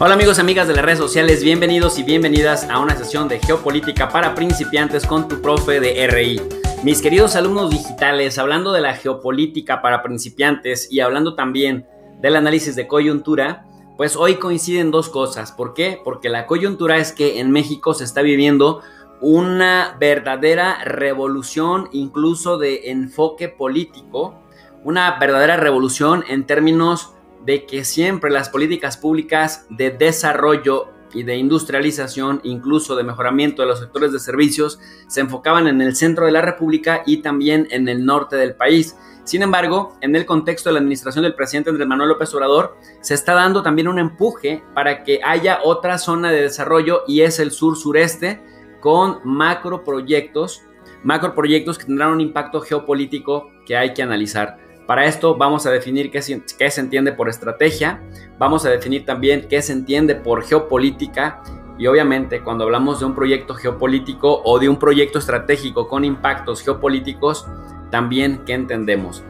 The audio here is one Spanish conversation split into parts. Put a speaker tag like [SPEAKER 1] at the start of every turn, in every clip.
[SPEAKER 1] Hola amigos y amigas de las redes sociales, bienvenidos y bienvenidas a una sesión de geopolítica para principiantes con tu profe de RI. Mis queridos alumnos digitales, hablando de la geopolítica para principiantes y hablando también del análisis de coyuntura, pues hoy coinciden dos cosas. ¿Por qué? Porque la coyuntura es que en México se está viviendo una verdadera revolución incluso de enfoque político, una verdadera revolución en términos de que siempre las políticas públicas de desarrollo y de industrialización, incluso de mejoramiento de los sectores de servicios, se enfocaban en el centro de la República y también en el norte del país. Sin embargo, en el contexto de la administración del presidente Andrés Manuel López Obrador, se está dando también un empuje para que haya otra zona de desarrollo y es el sur-sureste con macroproyectos, macroproyectos que tendrán un impacto geopolítico que hay que analizar. Para esto vamos a definir qué se, entiende por estrategia, vamos a definir también qué se entiende por geopolítica y obviamente cuando hablamos de un proyecto geopolítico o de un proyecto estratégico con impactos geopolíticos, también qué entendemos.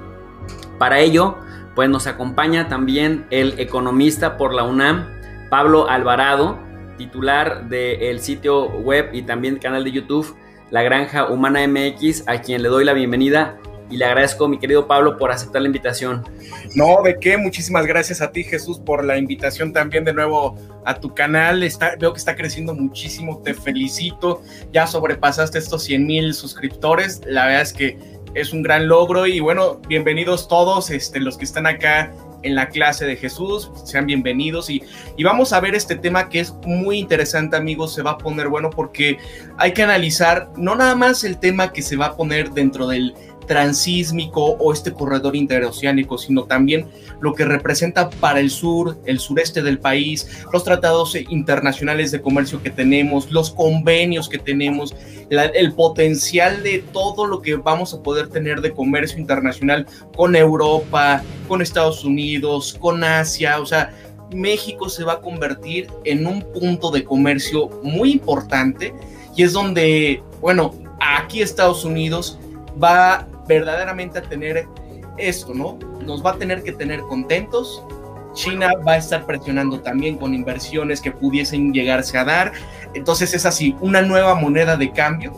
[SPEAKER 1] Para ello, pues nos acompaña también el economista por la UNAM, Pablo Alvarado, titular del sitio web y también canal de YouTube La Granja Humana MX, a quien le doy la bienvenida y le agradezco, mi querido Pablo, por aceptar la invitación.
[SPEAKER 2] No, ¿de qué? Muchísimas gracias a ti, Jesús, por la invitación también de nuevo a tu canal. Está, veo que está creciendo muchísimo, te felicito. Ya sobrepasaste estos 100 mil suscriptores. La verdad es que es un gran logro y bueno, bienvenidos todos este, los que están acá en la clase de Jesús, sean bienvenidos y, y, vamos a ver este tema que es muy interesante amigos, se va a poner bueno porque hay que analizar no nada más el tema que se va a poner dentro del transísmico o este corredor interoceánico, sino también lo que representa para el sur, el sureste del país, los tratados internacionales de comercio que tenemos, los convenios que tenemos, el potencial de todo lo que vamos a poder tener de comercio internacional con Europa, con Estados Unidos, con Asia, o sea, México se va a convertir en un punto de comercio muy importante y es donde, bueno, aquí Estados Unidos va verdaderamente a tener esto, ¿no? Nos va a tener que tener contentos. China va a estar presionando también con inversiones que pudiesen llegarse a dar. Entonces es así, una nueva moneda de cambio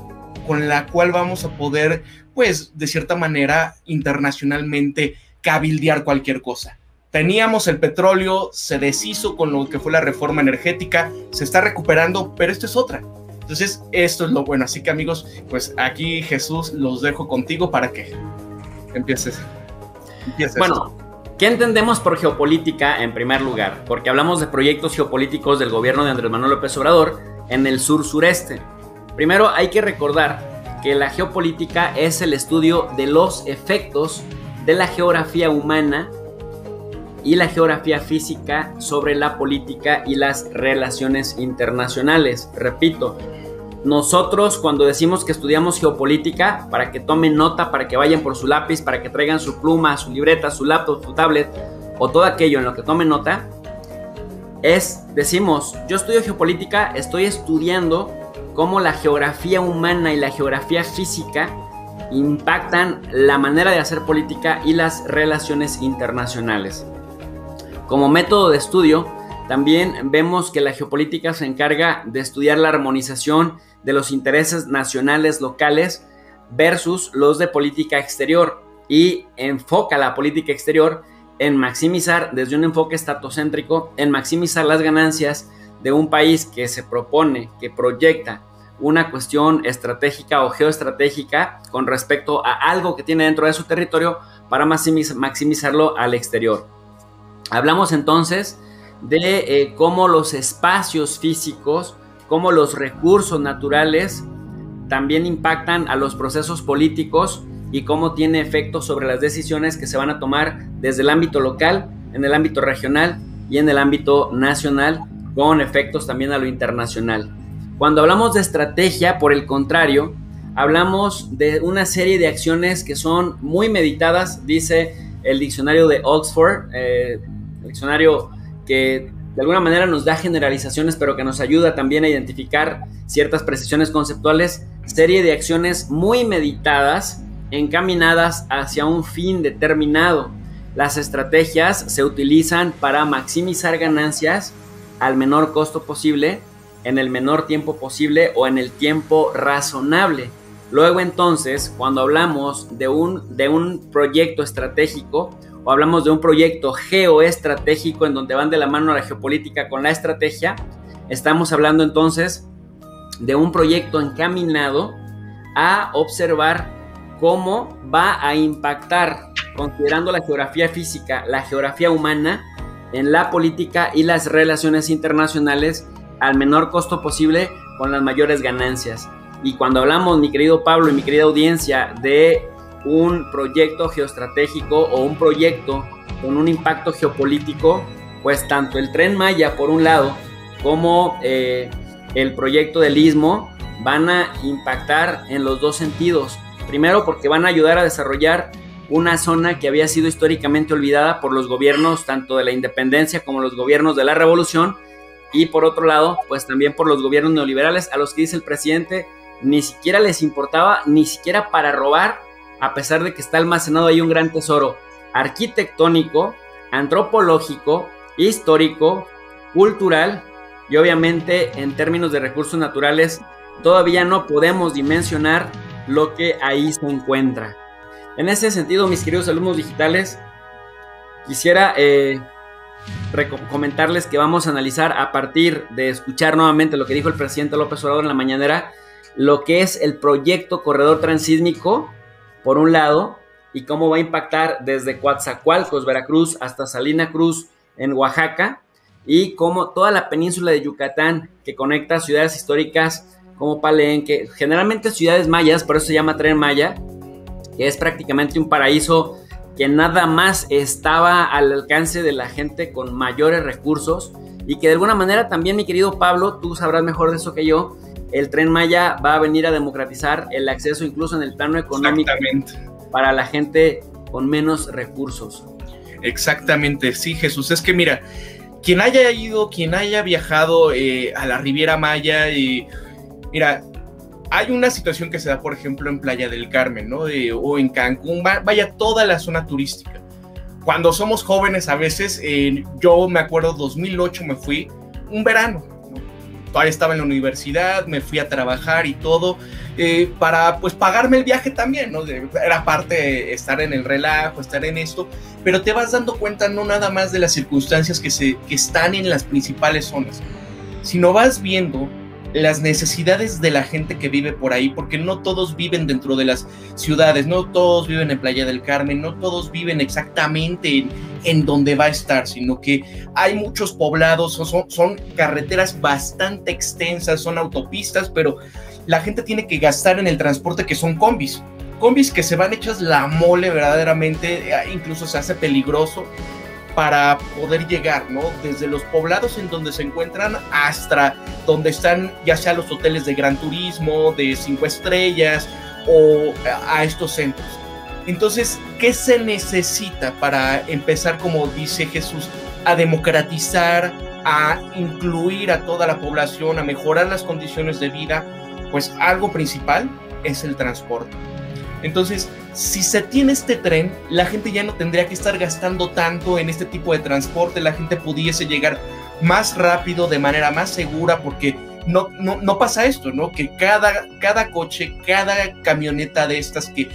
[SPEAKER 2] con la cual vamos a poder, pues, de cierta manera, internacionalmente cabildear cualquier cosa. Teníamos el petróleo, se deshizo con lo que fue la reforma energética, se está recuperando, pero esto es otra. Entonces, esto es lo bueno. Así que amigos, pues aquí Jesús los dejo contigo para que empieces.
[SPEAKER 1] bueno, ¿qué entendemos por geopolítica en primer lugar? Porque hablamos de proyectos geopolíticos del gobierno de Andrés Manuel López Obrador en el sur sureste. Primero hay que recordar que la geopolítica es el estudio de los efectos de la geografía humana y la geografía física sobre la política y las relaciones internacionales. Repito, nosotros cuando decimos que estudiamos geopolítica, para que tomen nota, para que vayan por su lápiz, para que traigan su pluma, su libreta, su laptop, su tablet o todo aquello en lo que tomen nota, es, decimos, yo estudio geopolítica, estoy estudiando cómo la geografía humana y la geografía física impactan la manera de hacer política y las relaciones internacionales. Como método de estudio, también vemos que la geopolítica se encarga de estudiar la armonización de los intereses nacionales locales versus los de política exterior y enfoca la política exterior en maximizar desde un enfoque estatocéntrico, en maximizar las ganancias de un país que se propone, que proyecta una cuestión estratégica o geoestratégica con respecto a algo que tiene dentro de su territorio para maximizarlo al exterior. Hablamos entonces de eh, cómo los espacios físicos cómo los recursos naturales también impactan a los procesos políticos y cómo tiene efectos sobre las decisiones que se van a tomar desde el ámbito local, en el ámbito regional y en el ámbito nacional, con efectos también a lo internacional. Cuando hablamos de estrategia, por el contrario, hablamos de una serie de acciones que son muy meditadas, dice el diccionario de Oxford, eh, diccionario que de alguna manera nos da generalizaciones, pero que nos ayuda también a identificar ciertas precisiones conceptuales, serie de acciones muy meditadas, encaminadas hacia un fin determinado. Las estrategias se utilizan para maximizar ganancias al menor costo posible, en el menor tiempo posible o en el tiempo razonable. Luego entonces, cuando hablamos de un, de un proyecto estratégico o hablamos de un proyecto geoestratégico en donde van de la mano la geopolítica con la estrategia, estamos hablando entonces de un proyecto encaminado a observar cómo va a impactar, considerando la geografía física, la geografía humana, en la política y las relaciones internacionales al menor costo posible con las mayores ganancias. Y cuando hablamos, mi querido Pablo y mi querida audiencia, de un proyecto geoestratégico o un proyecto con un impacto geopolítico, pues tanto el tren Maya por un lado como eh, el proyecto del istmo van a impactar en los dos sentidos. Primero porque van a ayudar a desarrollar una zona que había sido históricamente olvidada por los gobiernos tanto de la independencia como los gobiernos de la revolución y por otro lado pues también por los gobiernos neoliberales a los que dice el presidente ni siquiera les importaba ni siquiera para robar a pesar de que está almacenado ahí un gran tesoro arquitectónico, antropológico, histórico, cultural y obviamente en términos de recursos naturales todavía no podemos dimensionar lo que ahí se encuentra. En ese sentido, mis queridos alumnos digitales, quisiera eh, comentarles que vamos a analizar a partir de escuchar nuevamente lo que dijo el presidente López Obrador en la mañanera, lo que es el proyecto Corredor Transísmico, por un lado, y cómo va a impactar desde Coatzacoalcos, Veracruz, hasta Salina Cruz, en Oaxaca, y cómo toda la península de Yucatán, que conecta ciudades históricas como Palenque, generalmente ciudades mayas, por eso se llama Tren Maya, que es prácticamente un paraíso que nada más estaba al alcance de la gente con mayores recursos y que de alguna manera también, mi querido Pablo, tú sabrás mejor de eso que yo, el tren Maya va a venir a democratizar el acceso incluso en el plano económico para la gente con menos recursos.
[SPEAKER 2] Exactamente, sí, Jesús. Es que mira, quien haya ido, quien haya viajado eh, a la Riviera Maya, y mira, hay una situación que se da, por ejemplo, en Playa del Carmen, ¿no? o en Cancún, vaya toda la zona turística. Cuando somos jóvenes, a veces, yo me acuerdo, 2008 me fui un verano, todavía estaba en la universidad, me fui a trabajar y todo, eh, para pues pagarme el viaje también, ¿no? Era parte de estar en el relajo, estar en esto, pero te vas dando cuenta no nada más de las circunstancias que, se, que están en las principales zonas, sino vas viendo las necesidades de la gente que vive por ahí, porque no todos viven dentro de las ciudades, no todos viven en Playa del Carmen, no todos viven exactamente en, donde va a estar, sino que hay muchos poblados, son, son carreteras bastante extensas, son autopistas, pero la gente tiene que gastar en el transporte que son combis. Combis que se van hechas la mole verdaderamente, eh, incluso se hace peligroso para poder llegar, ¿no? Desde los poblados en donde se encuentran hasta donde están ya sea los hoteles de gran turismo, de cinco estrellas o a estos centros. Entonces, ¿qué se necesita para empezar, como dice Jesús, a democratizar, a incluir a toda la población, a mejorar las condiciones de vida? Pues algo principal es el transporte. Entonces, si se tiene este tren, la gente ya no tendría que estar gastando tanto en este tipo de transporte, la gente pudiese llegar más rápido, de manera más segura, porque no, no, pasa esto, ¿no? Que cada, cada coche, cada camioneta de estas que,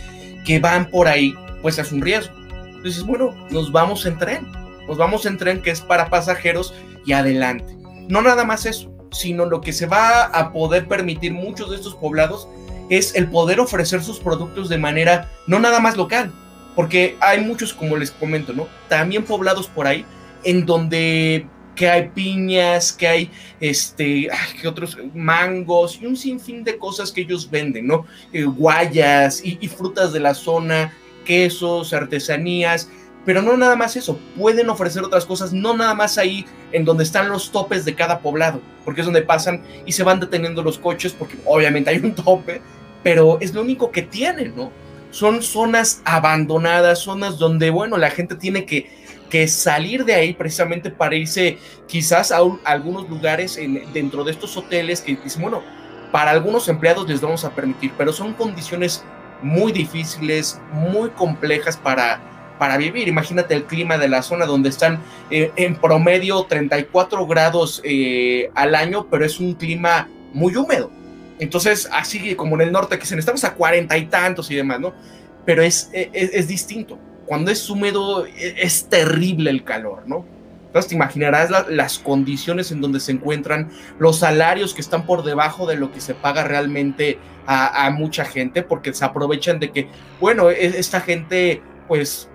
[SPEAKER 2] que van por ahí, pues es un riesgo. Entonces, bueno, nos vamos en tren, nos vamos en tren que es para pasajeros y adelante. No nada más eso, sino lo que se va a poder permitir muchos de estos poblados es el poder ofrecer sus productos de manera no nada más local, porque hay muchos, como les comento, ¿no? También poblados por ahí en donde que hay piñas, que hay este, que otros mangos y un sinfín de cosas que ellos venden, ¿no? Eh, guayas y, y frutas de la zona, quesos, artesanías, pero no nada más eso, pueden ofrecer otras cosas, no nada más ahí en donde están los topes de cada poblado, porque es donde pasan y se van deteniendo los coches, porque obviamente hay un tope, pero es lo único que tienen, ¿no? Son zonas abandonadas, zonas donde, bueno, la gente tiene que, salir de ahí precisamente para irse quizás a, algunos lugares dentro de estos hoteles que dicen, bueno, para algunos empleados les vamos a permitir, pero son condiciones muy difíciles, muy complejas para para vivir. Imagínate el clima de la zona donde están eh, en promedio 34 grados eh, al año, pero es un clima muy húmedo. Entonces, así como en el norte, que se estamos a cuarenta y tantos y demás, ¿no? Pero es, es, distinto. Cuando es húmedo, e, es, terrible el calor, ¿no? Entonces te imaginarás las condiciones en donde se encuentran, los salarios que están por debajo de lo que se paga realmente a, mucha gente, porque se aprovechan de que, bueno, e, esta gente, pues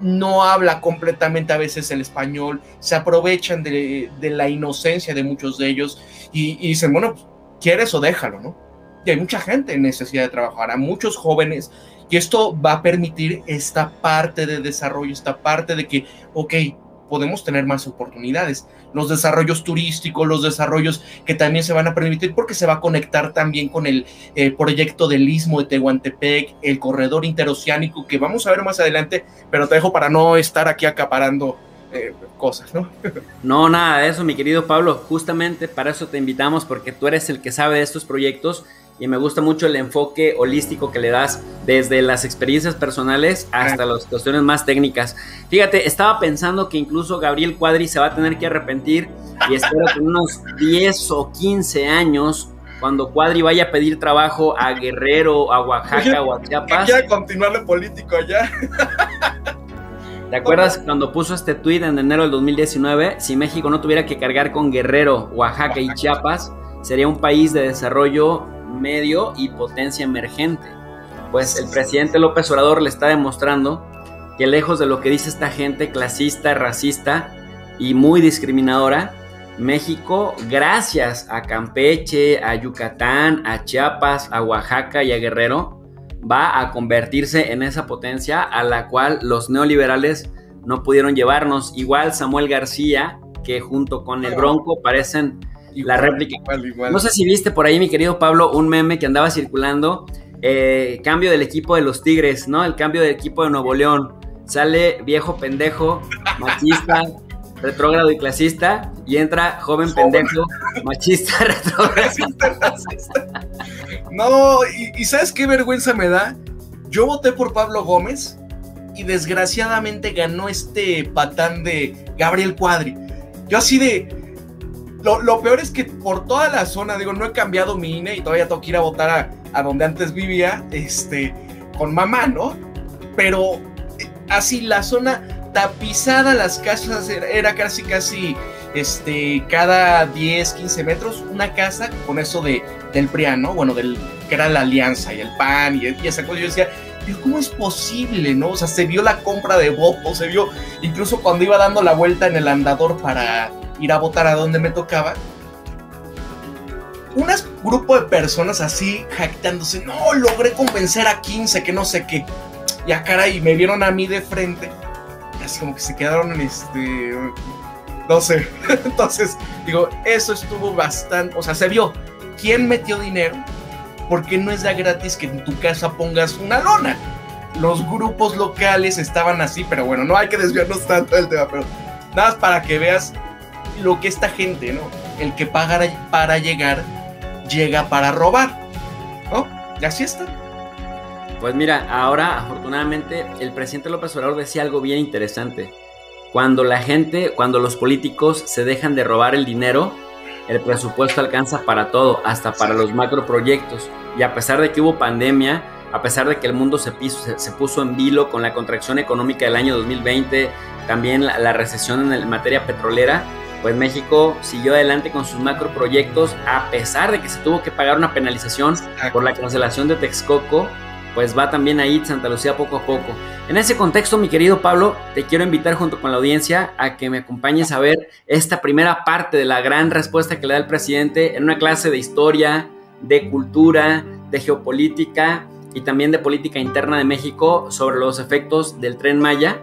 [SPEAKER 2] no habla completamente a veces el español, se aprovechan de, la inocencia de muchos de ellos y, dicen, bueno, quieres o déjalo, ¿no? Y hay mucha gente en necesidad de trabajar, a muchos jóvenes, y esto va a permitir esta parte de desarrollo, esta parte de que, ok, podemos tener más oportunidades. Los desarrollos turísticos, los desarrollos que también se van a permitir porque se va a conectar también con el eh, proyecto del Istmo de Tehuantepec, el corredor interoceánico que vamos a ver más adelante, pero te dejo para no estar aquí acaparando eh, cosas, ¿no?
[SPEAKER 1] no, nada de eso, mi querido Pablo. Justamente para eso te invitamos porque tú eres el que sabe de estos proyectos y me gusta mucho el enfoque holístico que le das desde las experiencias personales hasta las cuestiones más técnicas. Fíjate, estaba pensando que incluso Gabriel Cuadri se va a tener que arrepentir y espero que en unos 10 o 15 años cuando Cuadri vaya a pedir trabajo a Guerrero, a Oaxaca o a Chiapas.
[SPEAKER 2] Quiere continuar de político allá.
[SPEAKER 1] ¿Te acuerdas cuando puso este tweet en enero del 2019? Si México no tuviera que cargar con Guerrero, Oaxaca y Chiapas, sería un país de desarrollo medio y potencia emergente. Pues el presidente López Obrador le está demostrando que lejos de lo que dice esta gente clasista, racista y muy discriminadora, México, gracias a Campeche, a Yucatán, a Chiapas, a Oaxaca y a Guerrero, va a convertirse en esa potencia a la cual los neoliberales no pudieron llevarnos. Igual Samuel García, que junto con el Bronco parecen la réplica. No sé si viste por ahí, mi querido Pablo, un meme que andaba circulando. Eh, cambio del equipo de los Tigres, ¿no? El cambio del equipo de Nuevo León. Sale viejo pendejo, machista, retrógrado y clasista, y entra joven, pendejo, machista, retrógrado.
[SPEAKER 2] no, y, y ¿sabes qué vergüenza me da? Yo voté por Pablo Gómez y desgraciadamente ganó este patán de Gabriel Cuadri. Yo así de, lo, peor es que por toda la zona, digo, no he cambiado mi INE y todavía tengo que ir a votar a, donde antes vivía, este, con mamá, ¿no? Pero eh, así la zona tapizada, las casas, era, casi, casi, este, cada 10, 15 metros, una casa con eso de, del PRIAN, ¿no? Bueno, del, que era la alianza y el PAN y, y esa cosa. Yo decía, pero ¿cómo es posible, no? O sea, se vio la compra de votos, se vio incluso cuando iba dando la vuelta en el andador para ir a votar a donde me tocaba. Un grupo de personas así jactándose, no, logré convencer a 15 que no sé qué. Y a caray, me vieron a mí de frente. Así como que se quedaron en este... No sé. Entonces, digo, eso estuvo bastante... O sea, se vio quién metió dinero. Porque no es de gratis que en tu casa pongas una lona. Los grupos locales estaban así, pero bueno, no hay que desviarnos tanto del tema, pero nada más para que veas lo que esta gente, ¿no? El que paga para llegar, llega para robar, ¿no? Y así está.
[SPEAKER 1] Pues mira, ahora afortunadamente el presidente López Obrador decía algo bien interesante. Cuando la gente, cuando los políticos se dejan de robar el dinero, el presupuesto alcanza para todo, hasta para los macroproyectos. Y a pesar de que hubo pandemia, a pesar de que el mundo se, se, puso en vilo con la contracción económica del año 2020, también la, la recesión en materia petrolera, pues México siguió adelante con sus macroproyectos a pesar de que se tuvo que pagar una penalización por la cancelación de Texcoco, pues va también ahí Santa Lucía poco a poco. En ese contexto, mi querido Pablo, te quiero invitar junto con la audiencia a que me acompañes a ver esta primera parte de la gran respuesta que le da el presidente en una clase de historia, de cultura, de geopolítica y también de política interna de México sobre los efectos del tren Maya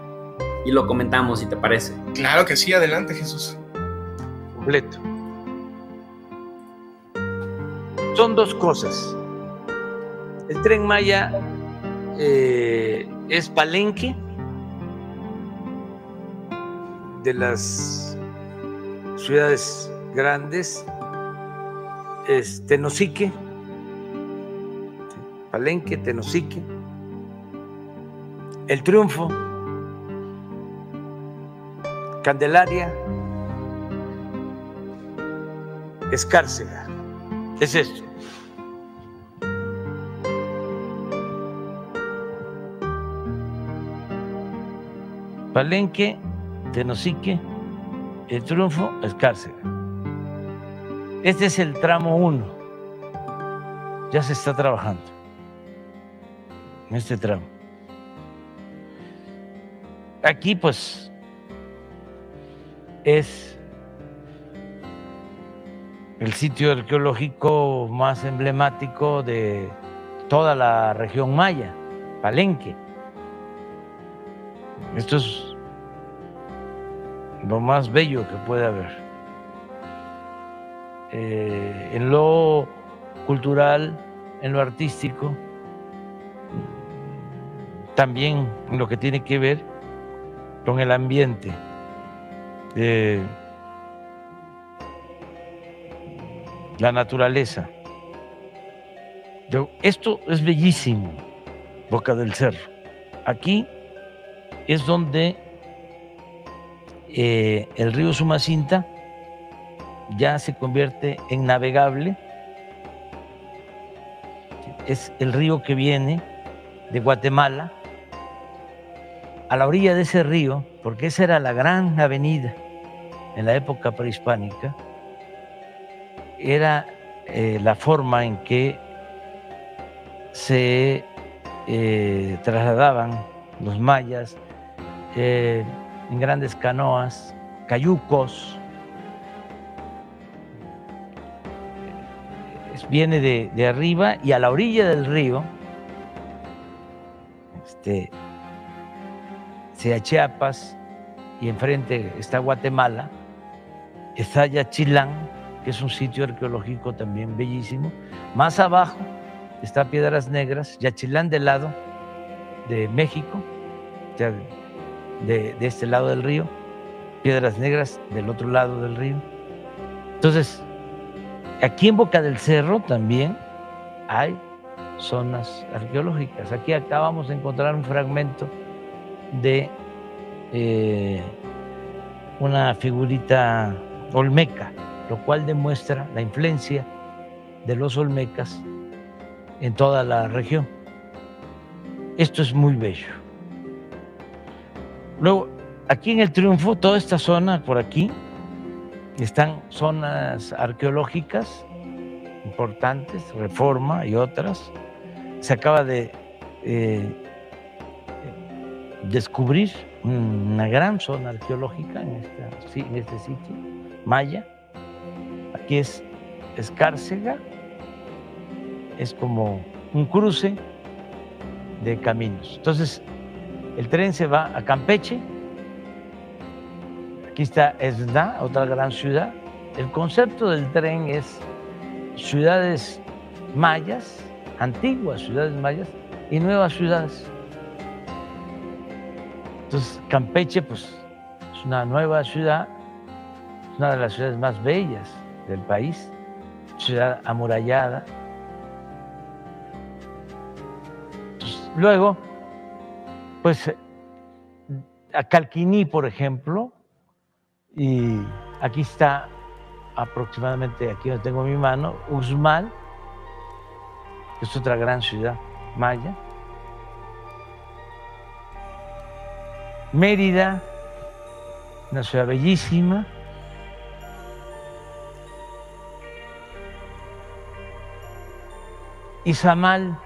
[SPEAKER 1] y lo comentamos, si te parece.
[SPEAKER 2] Claro que sí, adelante Jesús
[SPEAKER 3] completo. Son dos cosas. El tren Maya eh, es palenque de las ciudades grandes, es Tenosique, Palenque, Tenosique, El Triunfo, Candelaria, Escárcega. Es esto. Palenque, Tenosique, El Triunfo, Escárcega. Este es el tramo 1. Ya se está trabajando en este tramo. Aquí pues es el sitio arqueológico más emblemático de toda la región maya, Palenque. Esto es lo más bello que puede haber. Eh, en lo cultural, en lo artístico, también en lo que tiene que ver con el ambiente. Eh, la naturaleza. Esto es bellísimo, Boca del Cerro. Aquí es donde eh, el río Sumacinta ya se convierte en navegable. Es el río que viene de Guatemala. A la orilla de ese río, porque esa era la gran avenida en la época prehispánica, era eh, la forma en que se eh, trasladaban los mayas eh, en grandes canoas, cayucos. Viene de, arriba y a la orilla del río, este, sea Chiapas y enfrente está Guatemala, está Yachilán, que es un sitio arqueológico también bellísimo. Más abajo está Piedras Negras, Yachilán del lado de México, de, este lado del río, Piedras Negras del otro lado del río. Entonces, aquí en Boca del Cerro también hay zonas arqueológicas. Aquí acabamos de encontrar un fragmento de eh, una figurita olmeca lo cual demuestra la influencia de los olmecas en toda la región. Esto es muy bello. Luego, aquí en el Triunfo, toda esta zona por aquí, están zonas arqueológicas importantes, Reforma y otras. Se acaba de eh, descubrir una gran zona arqueológica en, en este sitio, Maya Aquí es Escárcega, es como un cruce de caminos. Entonces, el tren se va a Campeche, aquí está Esna, otra gran ciudad. El concepto del tren es ciudades mayas, antiguas ciudades mayas y nuevas ciudades. Entonces, Campeche, pues, es una nueva ciudad, es una de las ciudades más bellas del país, ciudad amurallada. luego, pues a Calquiní, por ejemplo, y aquí está aproximadamente, aquí donde tengo mi mano, Uxmal, que es otra gran ciudad maya. Mérida, una ciudad bellísima. Izamal,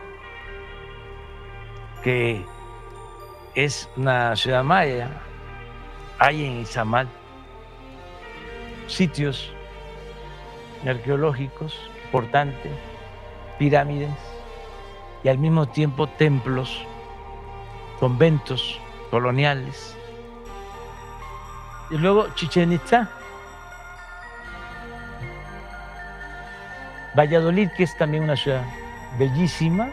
[SPEAKER 3] que es una ciudad maya, hay en Izamal sitios arqueológicos importantes, pirámides y al mismo tiempo templos, conventos coloniales. Y luego Chichen Itza, Valladolid, que es también una ciudad bellísima,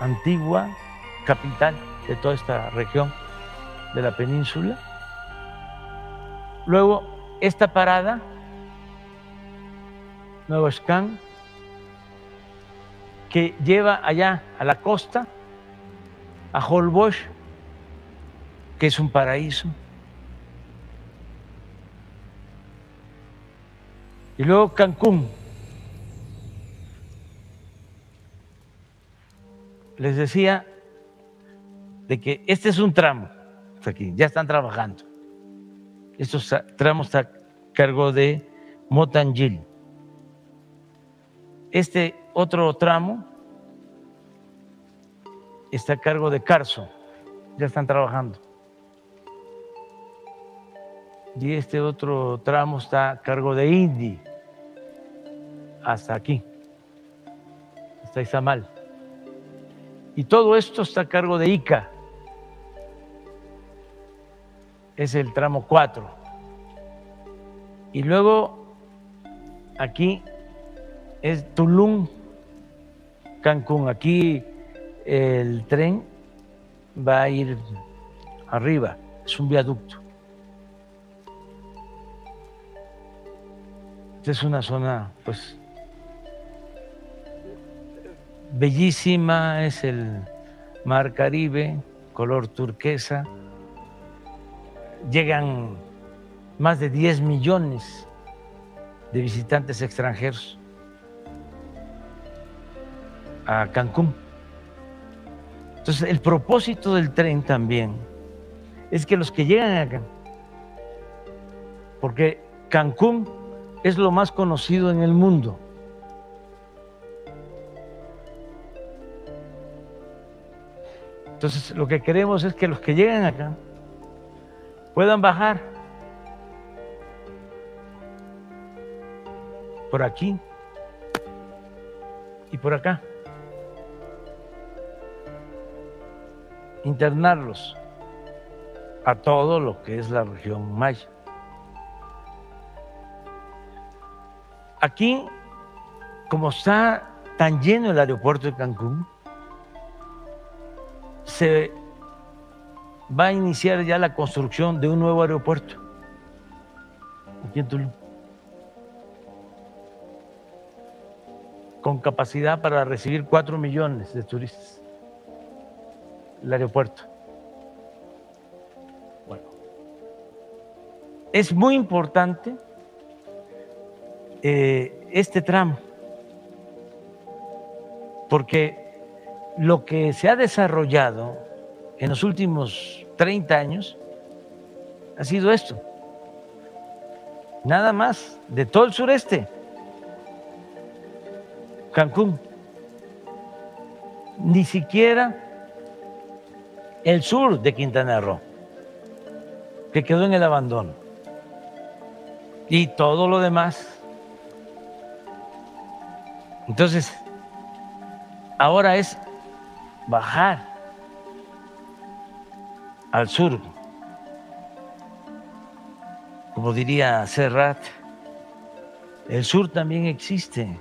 [SPEAKER 3] antigua, capital de toda esta región de la península. Luego, esta parada, Nuevo Escán, que lleva allá a la costa, a Holbox, que es un paraíso. Y luego Cancún. Les decía de que este es un tramo, aquí, ya están trabajando. Estos tramos a cargo de Motangil. Este otro tramo está a cargo de Carso, ya están trabajando. Y este otro tramo está a cargo de Indy, hasta aquí, hasta Izamal. Y todo esto está a cargo de ICA, es el tramo 4. Y luego aquí es Tulum, Cancún. Aquí el tren va a ir arriba, es un viaducto. Esta es una zona, pues, bellísima, es el mar Caribe, color turquesa. Llegan más de 10 millones de visitantes extranjeros a Cancún. Entonces, el propósito del tren también es que los que llegan acá, porque Cancún es lo más conocido en el mundo. Entonces, lo que queremos es que los que llegan acá puedan bajar por aquí y por acá. internarlos a todo lo que es la región maya. Aquí, como está tan lleno el aeropuerto de Cancún, se va a iniciar ya la construcción de un nuevo aeropuerto. Aquí en Tulum, con capacidad para recibir cuatro millones de turistas. El aeropuerto. Bueno, es muy importante eh, este tramo, porque lo que se ha desarrollado en los últimos 30 años ha sido esto. Nada más de todo el sureste. Cancún. Ni siquiera el sur de Quintana Roo, que quedó en el abandono. Y todo lo demás. Entonces, ahora es bajar al sur, como diría Serrat, el sur también existe.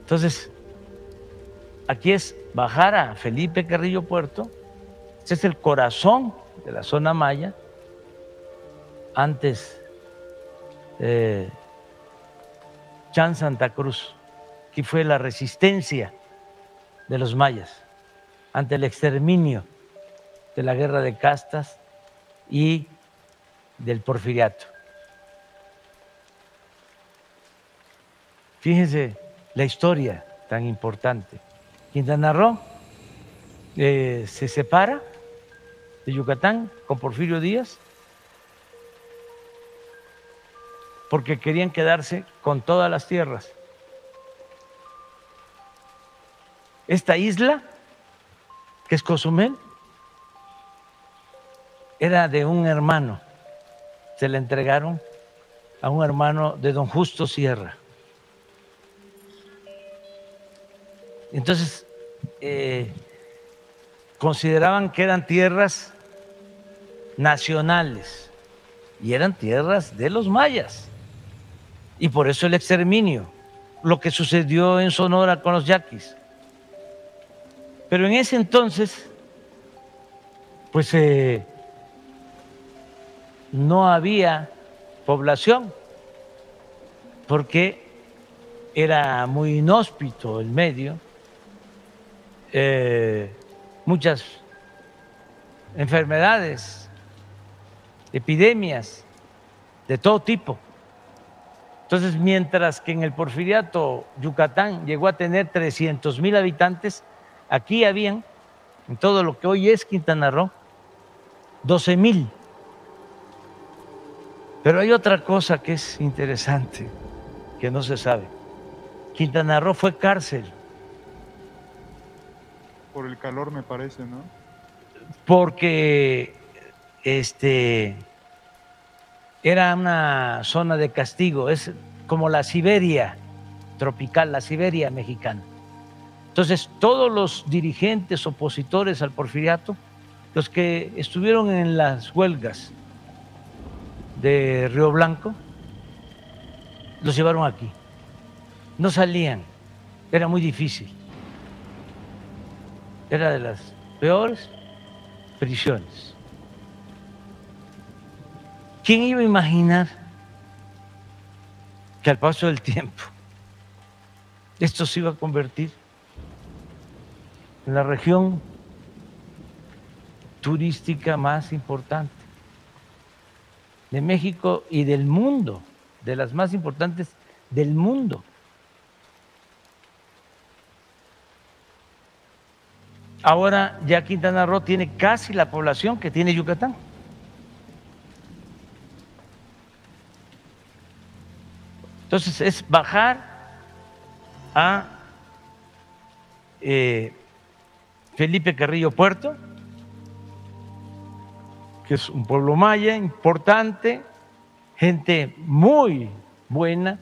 [SPEAKER 3] Entonces, aquí es bajar a Felipe Carrillo Puerto, ese es el corazón de la zona maya, antes eh, Chan Santa Cruz, que fue la resistencia de los mayas ante el exterminio de la guerra de castas y del porfiriato. Fíjense la historia tan importante. Quintana Roo eh, se separa de Yucatán con Porfirio Díaz porque querían quedarse con todas las tierras. Esta isla, que es Cozumel, era de un hermano. Se la entregaron a un hermano de don Justo Sierra. Entonces, eh, consideraban que eran tierras nacionales y eran tierras de los mayas. Y por eso el exterminio, lo que sucedió en Sonora con los yaquis. Pero en ese entonces, pues eh, no había población, porque era muy inhóspito el medio eh, muchas enfermedades, epidemias de todo tipo. Entonces, mientras que en el porfiriato Yucatán llegó a tener 300 mil habitantes, aquí habían, en todo lo que hoy es Quintana Roo, 12 mil. Pero hay otra cosa que es interesante, que no se sabe. Quintana Roo fue cárcel.
[SPEAKER 4] Por el calor me parece, ¿no?
[SPEAKER 3] Porque este era una zona de castigo, es como la Siberia tropical, la Siberia mexicana. Entonces, todos los dirigentes opositores al porfiriato, los que estuvieron en las huelgas de Río Blanco, los llevaron aquí. No salían, era muy difícil. Era de las peores prisiones. ¿Quién iba a imaginar que al paso del tiempo esto se iba a convertir en la región turística más importante de México y del mundo, de las más importantes del mundo? Ahora ya Quintana Roo tiene casi la población que tiene Yucatán. Entonces es bajar a eh, Felipe Carrillo Puerto, que es un pueblo maya importante, gente muy buena,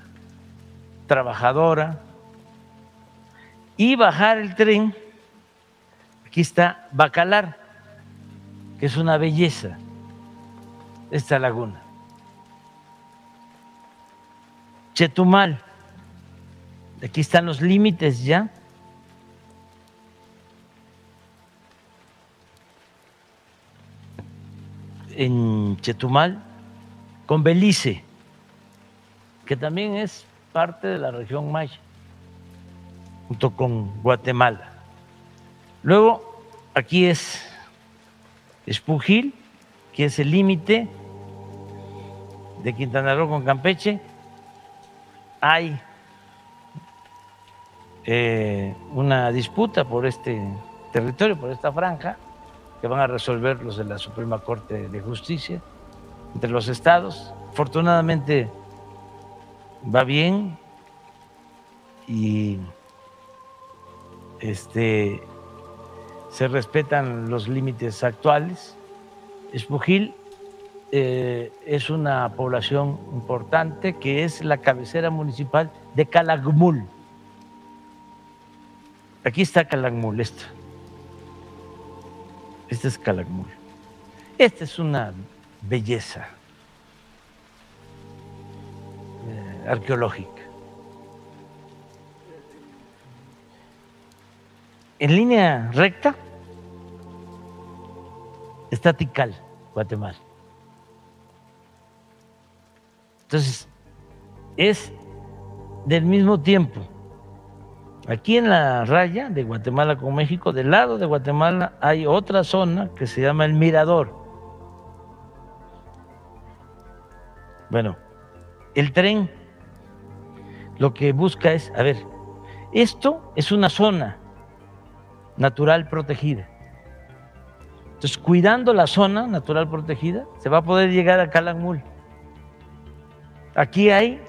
[SPEAKER 3] trabajadora, y bajar el tren Aquí está Bacalar, que es una belleza, esta laguna. Chetumal, aquí están los límites ya. En Chetumal, con Belice, que también es parte de la región Maya, junto con Guatemala. Luego, aquí es Espujil, que es el límite de Quintana Roo con Campeche. Hay eh, una disputa por este territorio, por esta franja, que van a resolver los de la Suprema Corte de Justicia entre los estados. Afortunadamente va bien y este se respetan los límites actuales. Espujil eh, es una población importante que es la cabecera municipal de Calakmul. Aquí está Calakmul, esta. Esta es Calakmul. Esta es una belleza eh, arqueológica. en línea recta está Tikal, Guatemala. Entonces, es del mismo tiempo. Aquí en la raya de Guatemala con México, del lado de Guatemala hay otra zona que se llama el Mirador. Bueno, el tren lo que busca es, a ver, esto es una zona natural protegida. Entonces, cuidando la zona natural protegida, se va a poder llegar a Calakmul. Aquí hay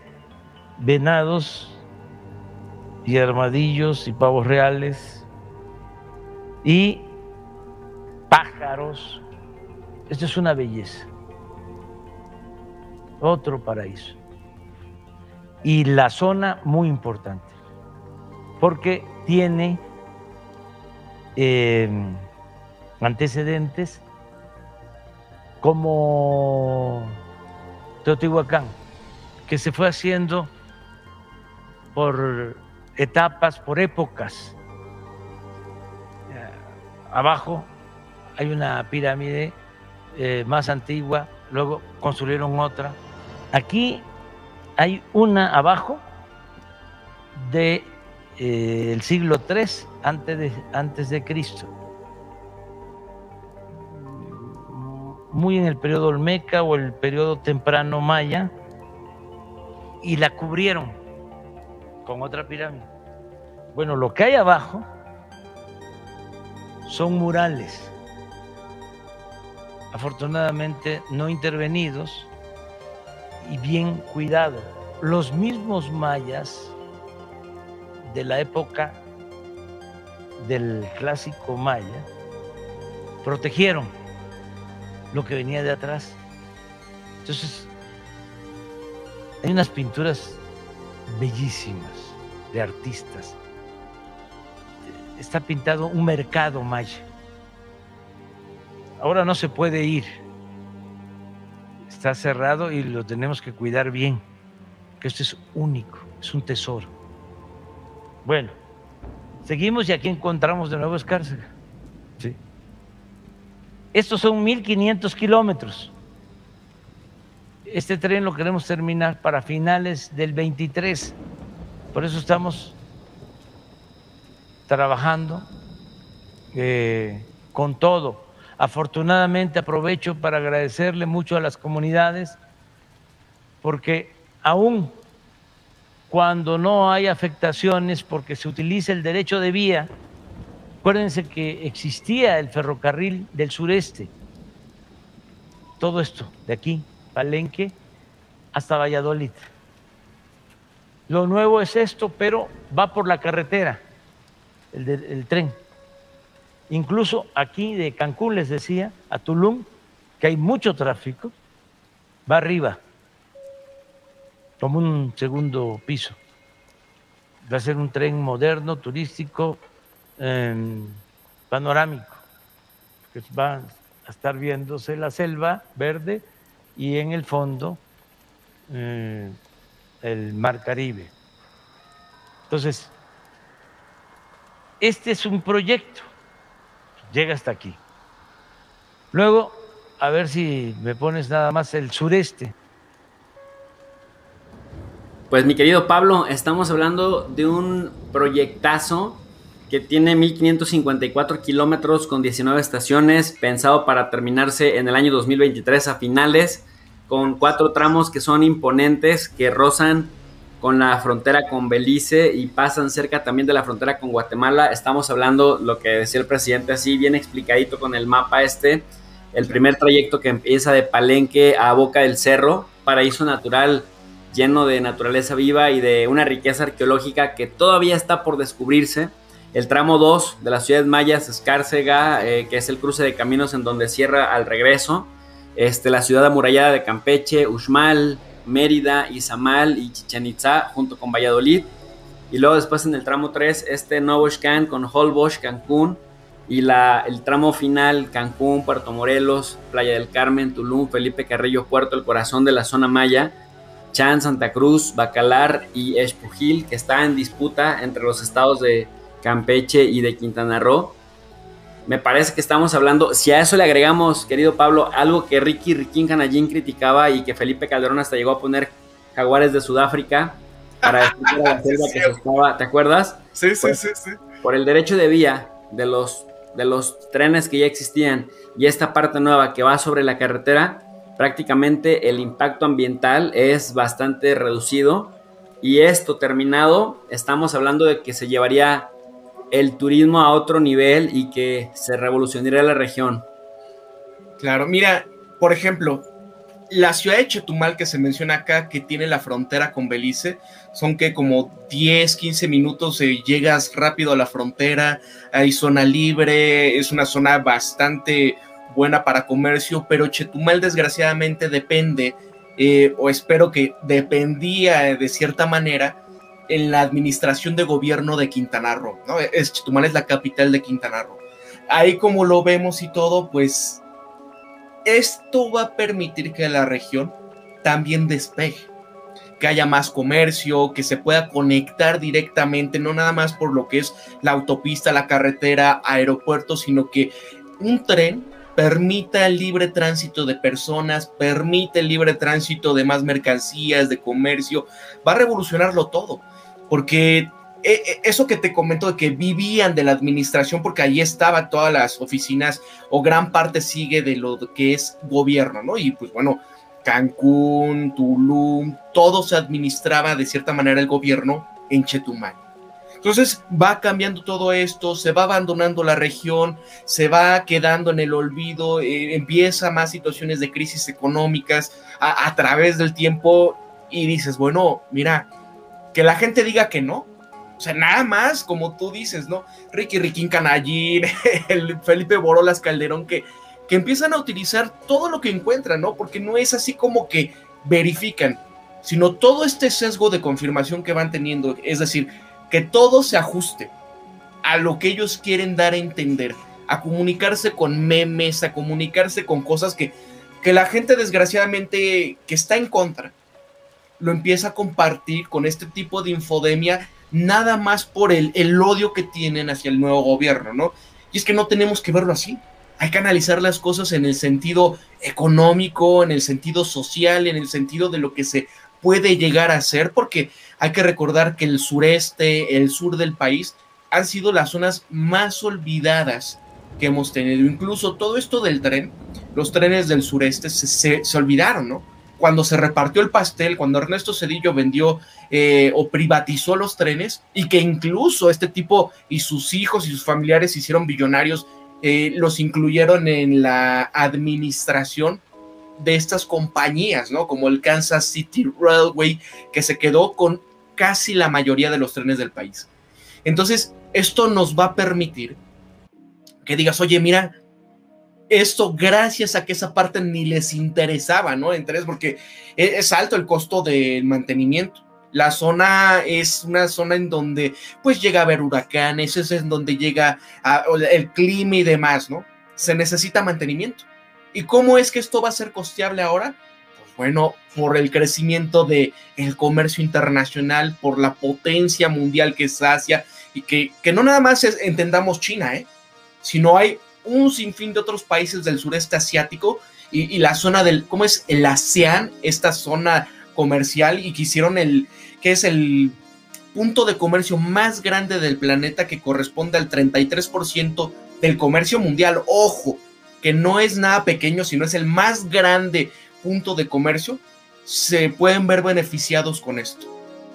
[SPEAKER 3] venados y armadillos y pavos reales y pájaros. Esto es una belleza. Otro paraíso. Y la zona muy importante, porque tiene Em, antecedentes como Teotihuacán, que se fue haciendo por etapas, por épocas. Abajo hay una pirámide eh, más antigua, luego construyeron otra. Aquí hay una abajo de eh, siglo III antes de, antes de Cristo. Muy en el periodo Olmeca o el periodo temprano Maya. y la cubrieron con otra pirámide. Bueno, lo que hay abajo son murales, afortunadamente no intervenidos y bien cuidados. Los mismos mayas de la época del clásico maya protegieron lo que venía de atrás. Entonces, hay unas pinturas bellísimas de artistas. Está pintado un mercado maya. Ahora no se puede ir. Está cerrado y lo tenemos que cuidar bien. Que esto es único, es un tesoro. Bueno, seguimos y aquí encontramos de nuevo Escárcega. ¿Sí? Estos son 1500 kilómetros. Este tren lo queremos terminar para finales del 23. Por eso estamos trabajando eh, con todo. Afortunadamente aprovecho para agradecerle mucho a las comunidades porque aún cuando no hay afectaciones porque se utiliza el derecho de vía, acuérdense que existía el ferrocarril del sureste, todo esto de aquí, Palenque, hasta Valladolid. Lo nuevo es esto, pero va por la carretera, el, tren. Incluso aquí de Cancún, les decía, a Tulum, que hay mucho tráfico, va arriba, como un segundo piso. Va a ser un tren moderno, turístico, em, panorámico, que va a estar viéndose la selva verde y en el fondo eh, el Mar Caribe. Entonces, este es un proyecto, llega hasta aquí. Luego, a ver si me pones nada más el sureste.
[SPEAKER 1] Pues mi querido Pablo, estamos hablando de un proyectazo que tiene 1554 kilómetros con 19 estaciones, pensado para terminarse en el año 2023 a finales con cuatro tramos que son imponentes, que rozan con la frontera con Belice y pasan cerca también de la frontera con Guatemala. Estamos hablando, lo que decía el presidente, así bien explicadito con el mapa este, el primer trayecto que empieza de Palenque a Boca del Cerro, paraíso natural lleno de naturaleza viva y de una riqueza arqueológica que todavía está por descubrirse. El tramo 2 de la ciudad mayas, Escárcega, eh, que es el cruce de caminos en donde cierra al regreso este, la ciudad amurallada de Campeche, Uxmal, Mérida, Izamal y Chichen Itza, junto con Valladolid. Y luego después en el tramo 3, este Novochcan con Holbox, Cancún. Y la, el tramo final, Cancún, Puerto Morelos, Playa del Carmen, Tulum, Felipe Carrillo, Puerto, el corazón de la zona maya. Chan, Santa Cruz, Bacalar y Espujil, que está en disputa entre los estados de Campeche y de Quintana Roo me parece que estamos hablando, si a eso le agregamos, querido Pablo, algo que Ricky Riquín Canallín criticaba y que Felipe Calderón hasta llegó a poner jaguares de Sudáfrica para defender la selva que se estaba, ¿te acuerdas?
[SPEAKER 2] Sí, sí, pues, sí, sí.
[SPEAKER 1] Por el derecho de vía de los, de los trenes que ya existían y esta parte nueva que va sobre la carretera, prácticamente el impacto ambiental es bastante reducido y esto terminado, estamos hablando de que se llevaría el turismo a otro nivel y que se revolucionaría la región.
[SPEAKER 2] Claro, mira, por ejemplo, la ciudad de Chetumal que se menciona acá, que tiene la frontera con Belice, son que como 10, 15 minutos llegas rápido a la frontera, hay zona libre, es una zona bastante buena para comercio, pero Chetumal desgraciadamente depende, eh, o espero que dependía de cierta manera, en la administración de gobierno de Quintana Roo, ¿no? Es, Chetumal es la capital de Quintana Roo. Ahí como lo vemos y todo, pues esto va a permitir que la región también despeje, que haya más comercio, que se pueda conectar directamente, no nada más por lo que es la autopista, la carretera, aeropuerto, sino que un tren permita el libre tránsito de personas, permite el libre tránsito de más mercancías, de comercio, va a revolucionarlo todo porque eh, eh, eso que te comento de que vivían de la administración, porque ahí estaban todas las oficinas, o gran parte sigue de lo que es gobierno, ¿no? Y pues bueno, Cancún, Tulum, todo se administraba de cierta manera el gobierno en Chetumal. Entonces va cambiando todo esto, se va abandonando la región, se va quedando en el olvido, eh, empieza más situaciones de crisis económicas a, través del tiempo y dices, bueno, mira, que la gente diga que no. O sea, nada más, como tú dices, ¿no? Ricky Riquín Canallín, el Felipe Borolas Calderón, que, que empiezan a utilizar todo lo que encuentran, ¿no? Porque no es así como que verifican, sino todo este sesgo de confirmación que van teniendo, es decir, que todo se ajuste a lo que ellos quieren dar a entender, a comunicarse con memes, a comunicarse con cosas que, que la gente desgraciadamente que está en contra lo empieza a compartir con este tipo de infodemia nada más por el, el odio que tienen hacia el nuevo gobierno, ¿no? Y es que no tenemos que verlo así. Hay que analizar las cosas en el sentido económico, en el sentido social, en el sentido de lo que se puede llegar a hacer, porque hay que recordar que el sureste, el sur del país, han sido las zonas más olvidadas que hemos tenido. Incluso todo esto del tren, los trenes del sureste se, se, se olvidaron, ¿no? Cuando se repartió el pastel, cuando Ernesto Cedillo vendió eh, o privatizó los trenes y que incluso este tipo y sus hijos y sus familiares se hicieron billonarios, eh, los incluyeron en la administración de estas compañías, ¿no? Como el Kansas City Railway, que se quedó con casi la mayoría de los trenes del país. Entonces, esto nos va a permitir que digas, oye, mira, esto gracias a que esa parte ni les interesaba, ¿no? Interés, porque es alto el costo del mantenimiento. La zona es una zona en donde pues llega a haber huracanes, es en donde llega el clima y demás, ¿no? Se necesita mantenimiento. ¿Y cómo es que esto va a ser costeable ahora? Pues bueno, por el crecimiento del el comercio internacional, por la potencia mundial que es Asia, y que, que no nada más entendamos China, ¿eh? sino hay un sinfín de otros países del sureste asiático y, y, la zona del, ¿cómo es? El ASEAN, esta zona comercial y que hicieron el, que es el punto de comercio más grande del planeta que corresponde al 33% del comercio mundial. Ojo, que no es nada pequeño, sino es el más grande punto de comercio, se pueden ver beneficiados con esto.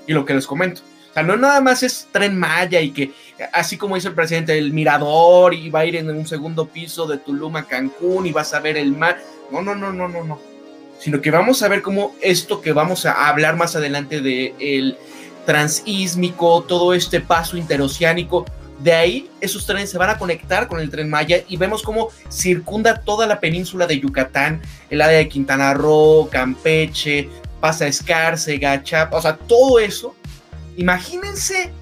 [SPEAKER 2] Y lo que les comento. Sea, no nada más es tren Maya y que, así como dice el presidente, el mirador y va a ir en un segundo piso de Tulum a Cancún y vas a ver el mar. No, no, no, no, no, no. Sino que vamos a ver cómo esto que vamos a hablar más adelante de el transísmico, todo este paso interoceánico, de ahí esos trenes se van a conectar con el tren Maya y vemos cómo circunda toda la península de Yucatán, el área de Quintana Roo, Campeche, pasa Escárcega, Chapa, o sea, todo eso. Imagínense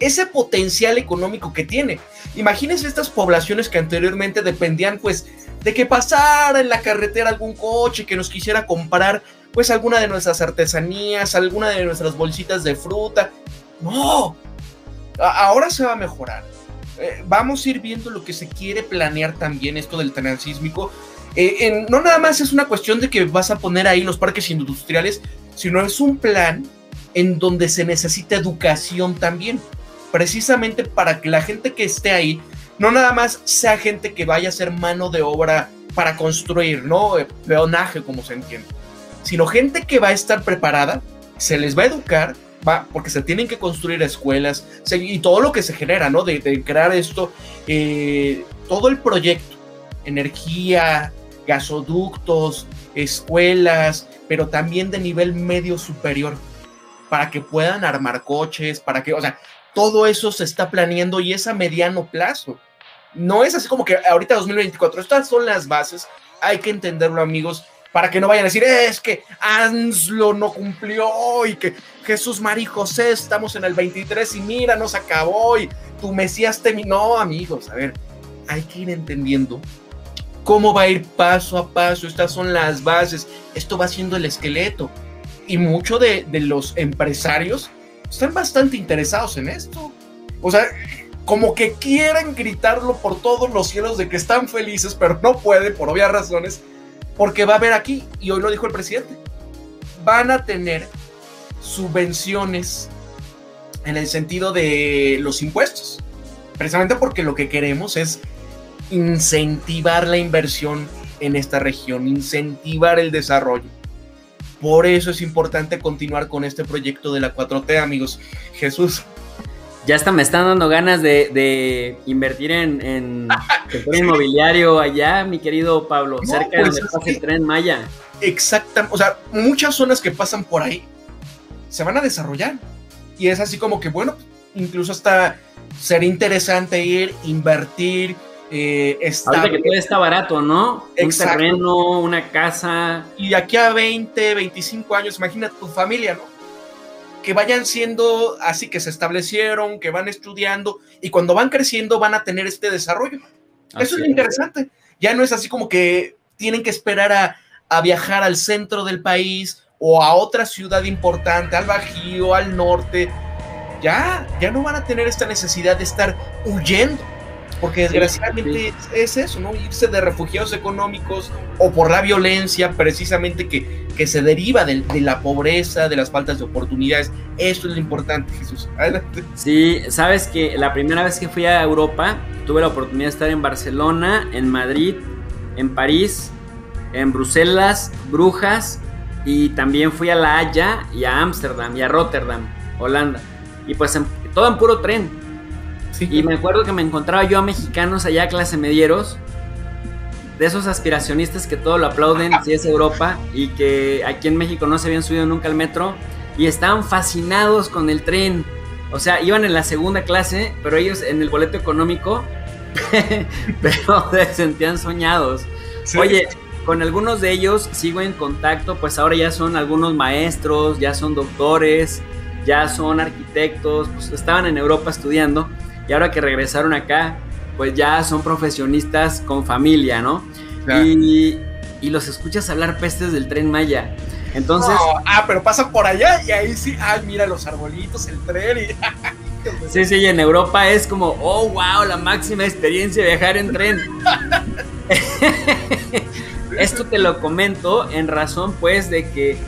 [SPEAKER 2] ese potencial económico que tiene. Imagínense estas poblaciones que anteriormente dependían pues de que pasara en la carretera algún coche que nos quisiera comprar pues alguna de nuestras artesanías, alguna de nuestras bolsitas de fruta. No, ahora se va a mejorar. Eh, vamos a ir viendo lo que se quiere planear también, esto del transísmico. Eh, no nada más es una cuestión de que vas a poner ahí los parques industriales, sino es un plan en donde se necesita educación también, precisamente para que la gente que esté ahí no nada más sea gente que vaya a ser mano de obra para construir, ¿no? Eh, peonaje, como se entiende, sino gente que va a estar preparada, se les va a educar, va, porque se tienen que construir escuelas y todo lo que se genera, ¿no? De, de crear esto, eh, todo el proyecto, energía, gasoductos, escuelas, pero también de nivel medio superior, para que puedan armar coches, para que, o sea, todo eso se está planeando y es a mediano plazo. No es así como que ahorita 2024, estas son las bases, hay que entenderlo amigos, para que no vayan a decir, es que Anslo no cumplió y que Jesús María y José estamos en el 23 y mira, nos acabó y tu Mesías terminó, amigos, a ver, hay que ir entendiendo cómo va a ir paso a paso, estas son las bases, esto va siendo el esqueleto y muchos de, los empresarios están bastante interesados en esto. O sea, como que quieren gritarlo por todos los cielos de que están felices, pero no pueden por obvias razones, porque va a haber aquí, y hoy lo dijo el presidente, van a tener subvenciones en el sentido de los impuestos, precisamente porque lo que queremos es incentivar la inversión en esta región, incentivar el desarrollo. Por eso es importante continuar con este proyecto de la 4T, amigos. Jesús.
[SPEAKER 1] Ya hasta me están dando ganas de, invertir en, en sector inmobiliario allá, mi querido Pablo, cerca de pues donde pasa el tren Maya.
[SPEAKER 2] Exactamente, o sea, muchas zonas que pasan por ahí se van a desarrollar. Y es así como que, bueno, incluso hasta ser interesante ir, invertir, eh,
[SPEAKER 1] Ahorita que todo está barato, ¿no? Un terreno, una casa.
[SPEAKER 2] Y de aquí a 20, 25 años, imagina tu familia, ¿no? Que vayan siendo así, que se establecieron, que van estudiando y cuando van creciendo van a tener este desarrollo. Eso es lo interesante. Ya no es así como que tienen que esperar a, a viajar al centro del país o a otra ciudad importante, al Bajío, al norte. Ya, ya no van a tener esta necesidad de estar huyendo porque desgraciadamente Es, eso, ¿no? Irse de refugiados económicos o por la violencia precisamente que, que se deriva de, la pobreza, de las faltas de oportunidades. Eso es lo importante, Jesús. Adelante.
[SPEAKER 1] Sí, sabes que la primera vez que fui a Europa tuve la oportunidad de estar en Barcelona, en Madrid, en París, en Bruselas, Brujas y también fui a La Haya y a Ámsterdam y a Rotterdam, Holanda. Y pues todo en puro tren y me acuerdo que me encontraba yo a mexicanos allá, clase medieros, de esos aspiracionistas que todo lo aplauden si es Europa y que aquí en México no se habían subido nunca al metro y estaban fascinados con el tren. O sea, iban en la segunda clase, pero ellos en el boleto económico, pero se sentían soñados. Oye, con algunos de ellos sigo en contacto, pues ahora ya son algunos maestros, ya son doctores, ya son arquitectos, pues estaban en Europa estudiando y ahora que regresaron acá, pues ya son profesionistas con familia, ¿no? Y, los escuchas hablar pestes del tren Maya. Entonces.
[SPEAKER 2] ah, pero pasa por allá y ahí sí, ay, mira los arbolitos, el tren. Y,
[SPEAKER 1] sí, sí, y en Europa es como, oh, wow, la máxima experiencia de viajar en tren. Esto te lo comento en razón, pues, de que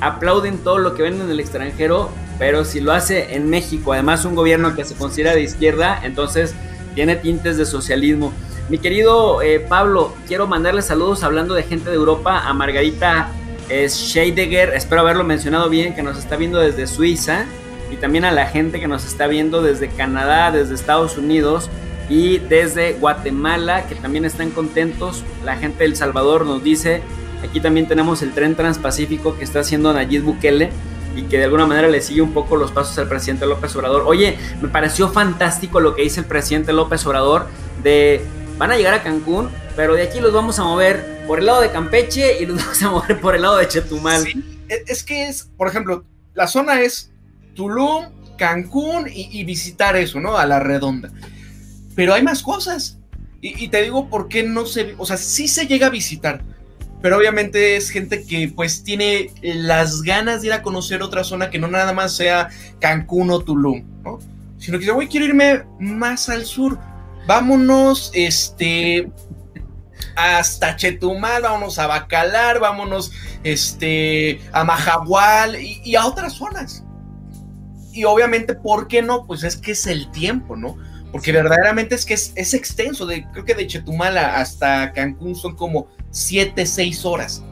[SPEAKER 1] aplauden todo lo que ven en el extranjero, pero si lo hace en México, además un gobierno que se considera de izquierda, entonces tiene tintes de socialismo. Mi querido eh, Pablo, quiero mandarle saludos hablando de gente de Europa a Margarita eh, espero haberlo mencionado bien, que nos está viendo desde Suiza, y también a la gente que nos está viendo desde Canadá, desde Estados Unidos y desde Guatemala, que también están contentos. La gente del Salvador nos dice, aquí también tenemos el tren transpacífico que está haciendo Nayib Bukele y que de alguna manera le sigue un poco los pasos al presidente López Obrador. Oye, me pareció fantástico lo que dice el presidente López Obrador de van a llegar a Cancún, pero de aquí los vamos a mover por el lado de Campeche y los vamos a mover por el lado de Chetumal.
[SPEAKER 2] E, es que es, por ejemplo, la zona es Tulum, Cancún y, visitar eso, ¿no? A la redonda. Pero hay más cosas. Y, y, te digo por qué no se, o sea, sí se llega a visitar, pero obviamente es gente que pues tiene las ganas de ir a conocer otra zona que no nada más sea Cancún o Tulum, ¿no? Sino que dice, güey, quiero irme más al sur. Vámonos, este, hasta Chetumal, vámonos a Bacalar, vámonos, este, a Majahual y, a otras zonas. Y obviamente, ¿por qué no? Pues es que es el tiempo, ¿no? Porque verdaderamente es que es, es extenso, de, creo que de Chetumal hasta Cancún son como 7, 6 horas.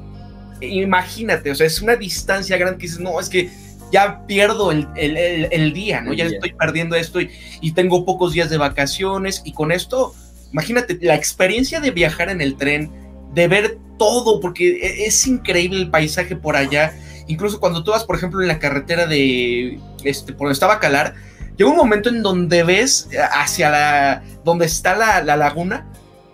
[SPEAKER 2] Imagínate, o sea, es una distancia grande que dices, no, es que ya pierdo el, día, ¿no? ya estoy perdiendo esto y, tengo pocos días de vacaciones y con esto, imagínate, la experiencia de viajar en el tren, de ver todo, porque e, es increíble el paisaje por allá. Incluso cuando tú vas, por ejemplo, en la carretera de, este, por donde estaba Calar, llega un momento en donde ves hacia la, donde está la, la laguna,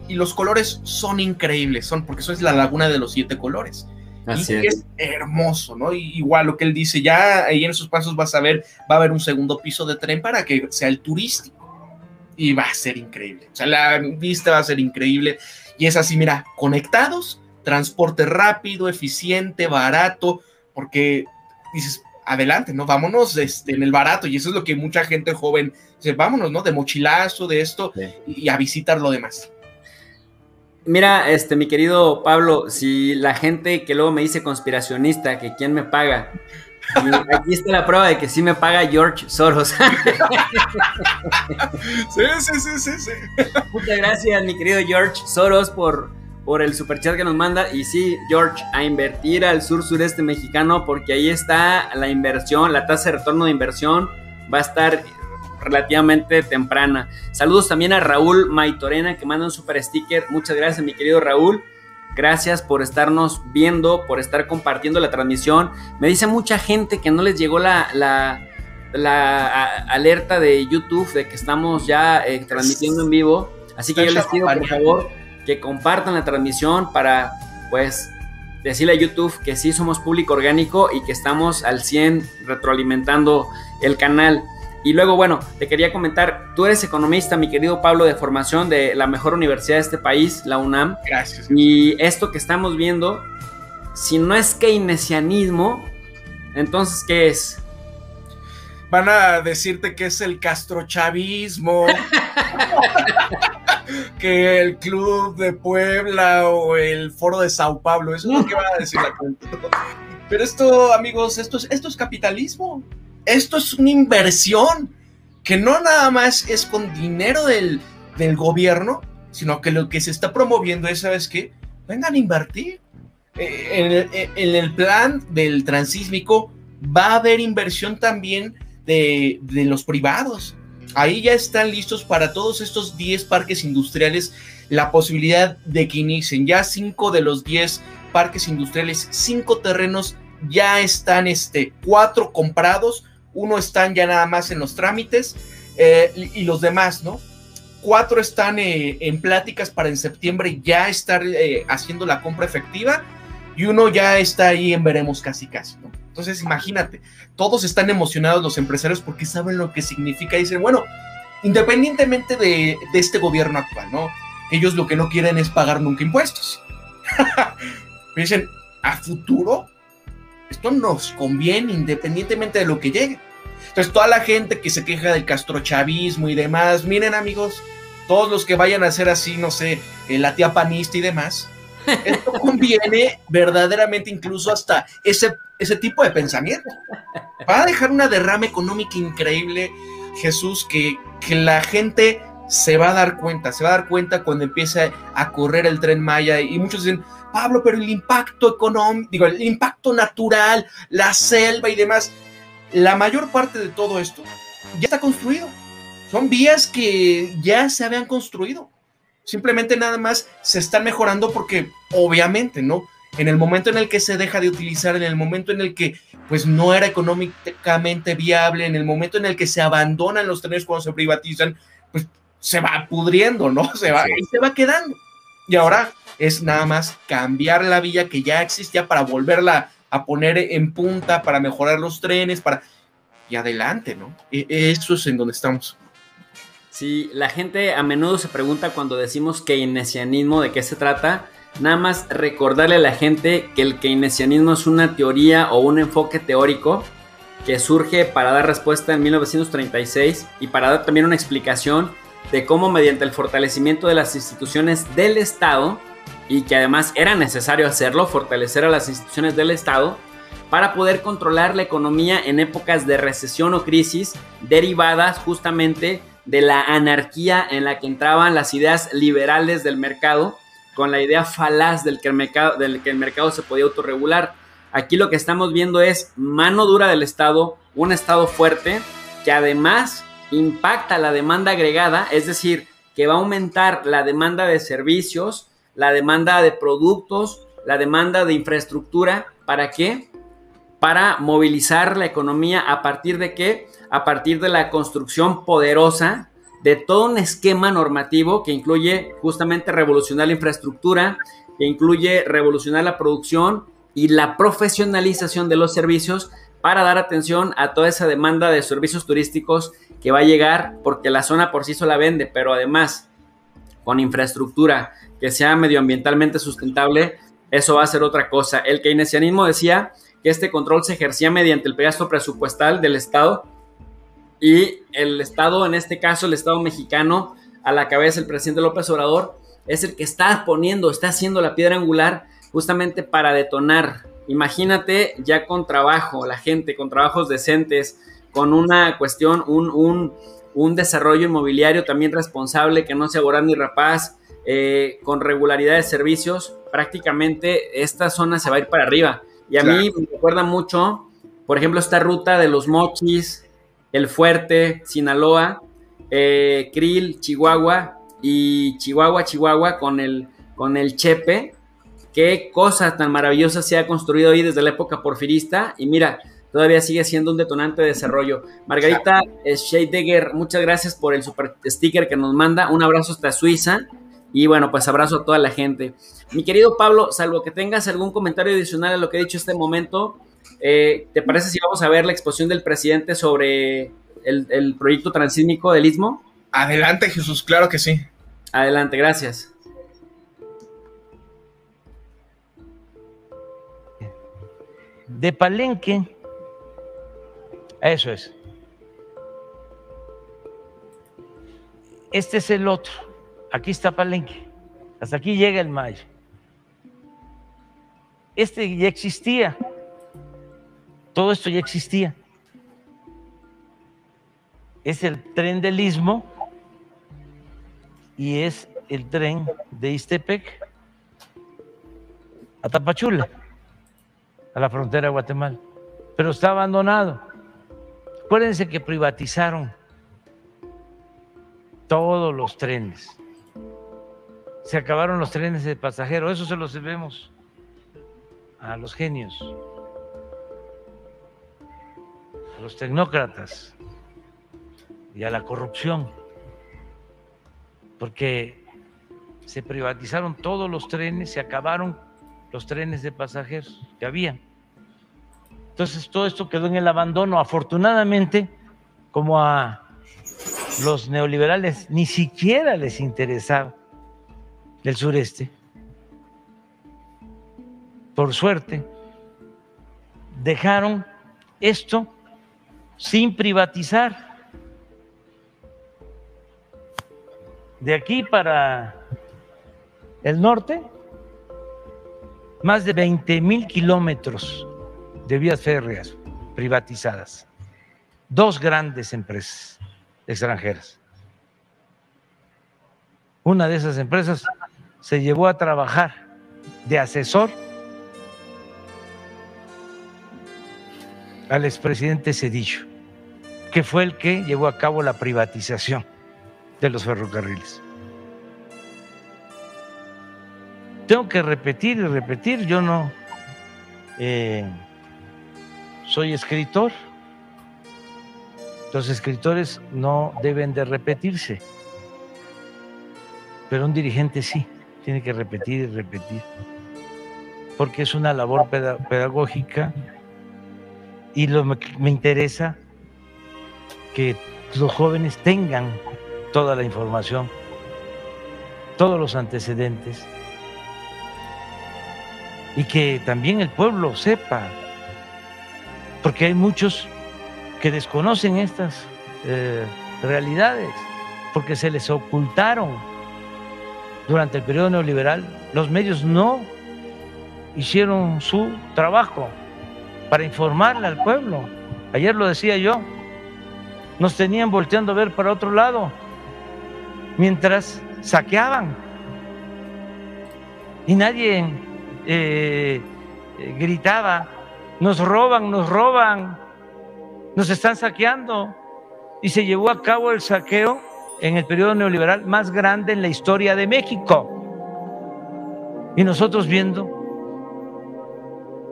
[SPEAKER 2] y los colores son increíbles, son porque eso es la laguna de los siete colores. Así y es. hermoso, ¿no? igual lo que él dice, ya ahí en esos pasos vas a ver, va a haber un segundo piso de tren para que sea el turístico. Y va a ser increíble. O sea, la vista va a ser increíble. Y es así, mira, conectados, transporte rápido, eficiente, barato, porque dices, adelante, ¿no? Vámonos este, en el barato. Y eso es lo que mucha gente joven dice, vámonos, ¿no? De mochilazo, de esto, y a visitar lo demás.
[SPEAKER 1] Mira, este, mi querido Pablo, si la gente que luego me dice conspiracionista, que quién me paga, aquí está la prueba de que sí me paga George Soros.
[SPEAKER 2] sí, sí, sí, sí, sí.
[SPEAKER 1] Muchas gracias, mi querido George Soros, por, por el superchat que nos manda. Y sí, George, a invertir al sur sureste mexicano porque ahí está la inversión, la tasa de retorno de inversión va a estar relativamente temprana. Saludos también a Raúl Maitorena que manda un super sticker. Muchas gracias, mi querido Raúl. Gracias por estarnos viendo, por estar compartiendo la transmisión. Me dice mucha gente que no les llegó la, la, alerta de YouTube de que estamos ya eh, transmitiendo en vivo. Así que yo les pido, por favor, que compartan la transmisión para, pues, decirle a YouTube que sí somos público orgánico y que estamos al 100 retroalimentando el canal. Y luego, bueno, te quería comentar, tú eres economista, mi querido Pablo, de formación de la mejor universidad de este país, la UNAM.
[SPEAKER 2] Gracias.
[SPEAKER 1] Y esto que estamos viendo, si no es keynesianismo, entonces, ¿qué es?
[SPEAKER 2] Van a decirte que es el castrochavismo, que el Club de Puebla o el Foro de Sao Paulo, eso es lo que van a decir la gente. Pero esto, amigos, esto es, esto es capitalismo esto es una inversión que no nada más es con dinero del, gobierno, sino que lo que se está promoviendo es, ¿sabes qué? Vengan a invertir. Eh, eh, en, el, plan del transísmico va a haber inversión también de, de los privados. Ahí ya están listos para todos estos 10 parques industriales la posibilidad de que inicien. Ya 5 de los 10 parques industriales, 5 terrenos ya están, este, 4 comprados, uno están ya nada más en los trámites eh, y, los demás, ¿no? Cuatro están eh, en pláticas para en septiembre ya estar eh, haciendo la compra efectiva y uno ya está ahí en veremos casi casi, ¿no? Entonces imagínate, todos están emocionados los empresarios porque saben lo que significa y dicen, bueno, independientemente de, de este gobierno actual, ¿no? Ellos lo que no quieren es pagar nunca impuestos. dicen, a futuro esto nos conviene independientemente de lo que llegue. Entonces, toda la gente que se queja del castrochavismo y demás, miren amigos, todos los que vayan a ser así, no sé, eh, la tía panista y demás, esto conviene verdaderamente incluso hasta ese, ese tipo de pensamiento. Va a dejar una derrama económica increíble, Jesús, que, que la gente se va a dar cuenta, se va a dar cuenta cuando empiece a correr el tren Maya y muchos dicen, Pablo, pero el impacto económico, digo, el impacto natural, la selva y demás, la mayor parte de todo esto ya está construido. Son vías que ya se habían construido. Simplemente nada más se están mejorando porque obviamente, ¿no? En el momento en el que se deja de utilizar, en el momento en el que pues no era económicamente viable, en el momento en el que se abandonan los trenes cuando se privatizan, pues se va pudriendo, ¿no? Se va, y se va quedando. Y ahora es nada más cambiar la vía que ya existía para volverla a poner en punta, para mejorar los trenes, para... Y adelante, ¿no? E, eso es en donde estamos.
[SPEAKER 1] Sí, la gente a menudo se pregunta cuando decimos keynesianismo, ¿de qué se trata? Nada más recordarle a la gente que el keynesianismo es una teoría o un enfoque teórico que surge para dar respuesta en 1936 y para dar también una explicación de cómo mediante el fortalecimiento de las instituciones del Estado, y que además era necesario hacerlo, fortalecer a las instituciones del Estado, para poder controlar la economía en épocas de recesión o crisis derivadas justamente de la anarquía en la que entraban las ideas liberales del mercado con la idea falaz del que el mercado, del que el mercado se podía autorregular. Aquí lo que estamos viendo es mano dura del Estado, un Estado fuerte que además impacta la demanda agregada, es decir, que va a aumentar la demanda de servicios, la demanda de productos, la demanda de infraestructura. ¿Para qué? Para movilizar la economía a partir de qué? A partir de la construcción poderosa de todo un esquema normativo que incluye justamente revolucionar la infraestructura, que incluye revolucionar la producción y la profesionalización de los servicios para dar atención a toda esa demanda de servicios turísticos que va a llegar porque la zona por sí sola vende, pero además con infraestructura que sea medioambientalmente sustentable, eso va a ser otra cosa. El keynesianismo decía que este control se ejercía mediante el gasto presupuestal del Estado y el Estado, en este caso el Estado mexicano, a la cabeza del presidente López Obrador, es el que está poniendo, está haciendo la piedra angular justamente para detonar Imagínate ya con trabajo, la gente, con trabajos decentes, con una cuestión, un, un, desarrollo inmobiliario también responsable, que no sea voraz ni rapaz, eh, con regularidad de servicios, prácticamente esta zona se va a ir para arriba. Y a mí me recuerda mucho, por ejemplo, esta ruta de los Mochis, El Fuerte, Sinaloa, eh, Krill, Chihuahua y Chihuahua, Chihuahua con el, con el Chepe. Qué cosa tan maravillosa se ha construido ahí desde la época porfirista. Y mira, todavía sigue siendo un detonante de desarrollo. Margarita Scheidegger, muchas gracias por el super sticker que nos manda. Un abrazo hasta Suiza. Y bueno, pues abrazo a toda la gente. Mi querido Pablo, salvo que tengas algún comentario adicional a lo que he dicho este momento, eh, ¿te parece si vamos a ver la exposición del presidente sobre el, proyecto transísmico del Istmo?
[SPEAKER 2] Adelante, Jesús, claro que sí.
[SPEAKER 1] Adelante, gracias.
[SPEAKER 3] De Palenque eso es. Este es el otro. Aquí está Palenque. Hasta aquí llega el Mayo. Este ya existía. Todo esto ya existía. Es el tren del Istmo y es el tren de Istepec a Tapachula, a la frontera de Guatemala. Pero está abandonado. Acuérdense que privatizaron todos los trenes. Se acabaron los trenes de pasajeros, eso se los debemos a los genios, a los tecnócratas y a la corrupción, porque se privatizaron todos los trenes, se acabaron los trenes de pasajeros que había. Entonces todo esto quedó en el abandono. Afortunadamente, como a los neoliberales ni siquiera les interesaba el sureste, por suerte, dejaron esto sin privatizar. De aquí para el norte, más de 20 mil kilómetros de vías férreas privatizadas. Dos grandes empresas extranjeras. Una de esas empresas se llevó a trabajar de asesor al expresidente Cedillo, que fue el que llevó a cabo la privatización de los ferrocarriles. Tengo que repetir y repetir, yo no eh, soy escritor. Los escritores no deben de repetirse, pero un dirigente sí, tiene que repetir y repetir, porque es una labor pedagógica y lo, me interesa que los jóvenes tengan toda la información, todos los antecedentes y que también el pueblo sepa porque hay muchos que desconocen estas eh, realidades, porque se les ocultaron durante el periodo neoliberal. Los medios no hicieron su trabajo para informarle al pueblo. Ayer lo decía yo, nos tenían volteando a ver para otro lado mientras saqueaban. Y nadie eh, gritaba nos roban, nos roban, nos están saqueando. Y se llevó a cabo el saqueo en el periodo neoliberal más grande en la historia de México. Y nosotros viendo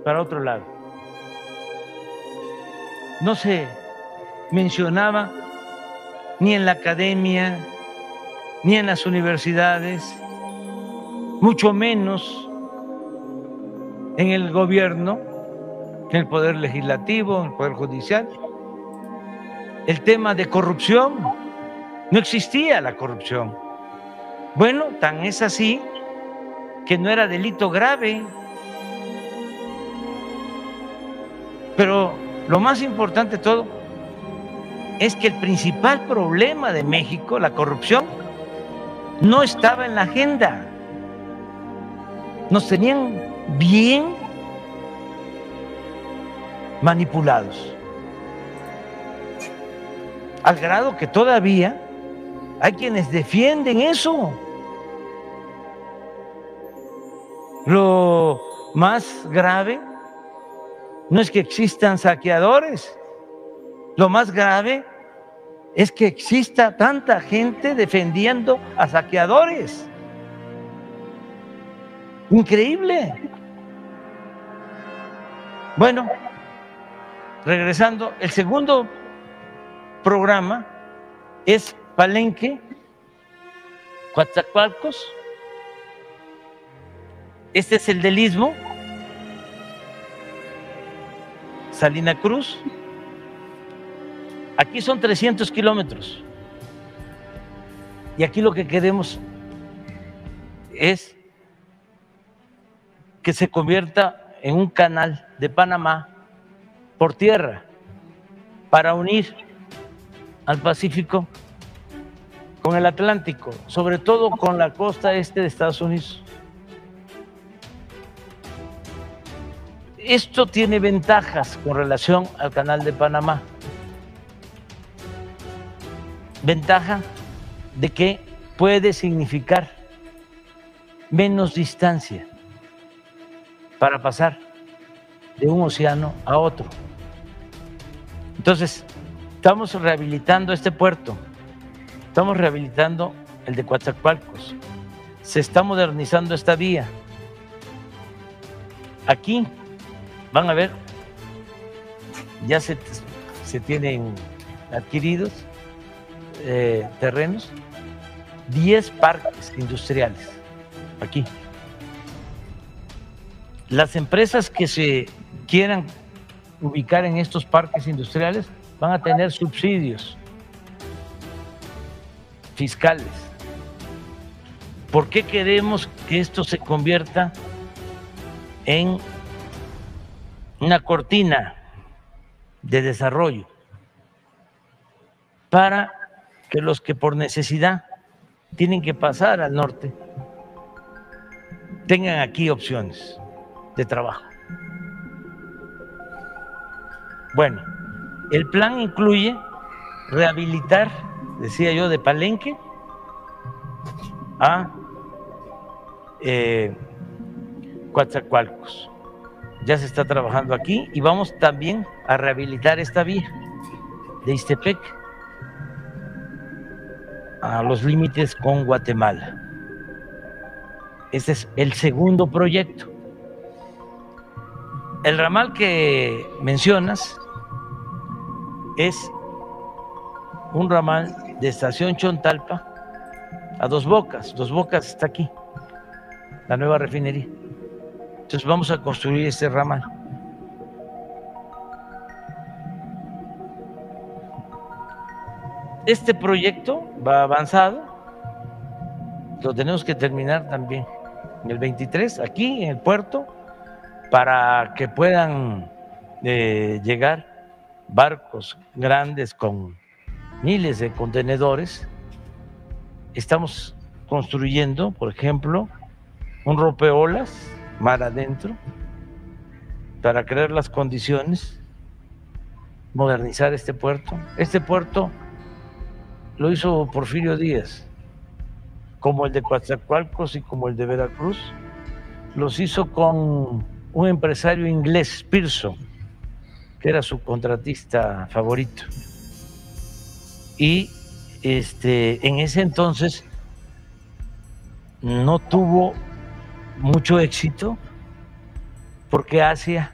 [SPEAKER 3] para otro lado. No se mencionaba ni en la academia, ni en las universidades, mucho menos en el gobierno, en el Poder Legislativo, en el Poder Judicial. El tema de corrupción, no existía la corrupción. Bueno, tan es así que no era delito grave. Pero lo más importante de todo es que el principal problema de México, la corrupción, no estaba en la agenda. Nos tenían bien manipulados. Al grado que todavía hay quienes defienden eso. Lo más grave no es que existan saqueadores, lo más grave es que exista tanta gente defendiendo a saqueadores. Increíble. Bueno, regresando, el segundo programa es Palenque, Coatzacoalcos. Este es el del Istmo, Salina Cruz. Aquí son 300 kilómetros. Y aquí lo que queremos es que se convierta en un canal de Panamá por tierra para unir al Pacífico con el Atlántico, sobre todo con la costa este de Estados Unidos. Esto tiene ventajas con relación al canal de Panamá. Ventaja de que puede significar menos distancia para pasar de un océano a otro. Entonces, estamos rehabilitando este puerto, estamos rehabilitando el de Coatzacoalcos, se está modernizando esta vía. Aquí van a ver, ya se, se tienen adquiridos eh, terrenos, 10 parques industriales aquí. Las empresas que se quieran ubicar en estos parques industriales van a tener subsidios fiscales. ¿Por qué queremos que esto se convierta en una cortina de desarrollo para que los que por necesidad tienen que pasar al norte tengan aquí opciones de trabajo. Bueno, el plan incluye rehabilitar, decía yo, de Palenque a eh, Coatzacoalcos. Ya se está trabajando aquí y vamos también a rehabilitar esta vía de Istepec a los límites con Guatemala. Este es el segundo proyecto. El ramal que mencionas es un ramal de estación Chontalpa a Dos Bocas. Dos Bocas está aquí, la nueva refinería. Entonces vamos a construir este ramal. Este proyecto va avanzado, lo tenemos que terminar también en el 23, aquí en el puerto, para que puedan eh, llegar barcos grandes con miles de contenedores. Estamos construyendo, por ejemplo, un ropeolas mar adentro para crear las condiciones, modernizar este puerto. Este puerto lo hizo Porfirio Díaz, como el de Coatzacoalcos y como el de Veracruz, los hizo con un empresario inglés, Pearson, que era su contratista favorito. Y este, en ese entonces no tuvo mucho éxito porque Asia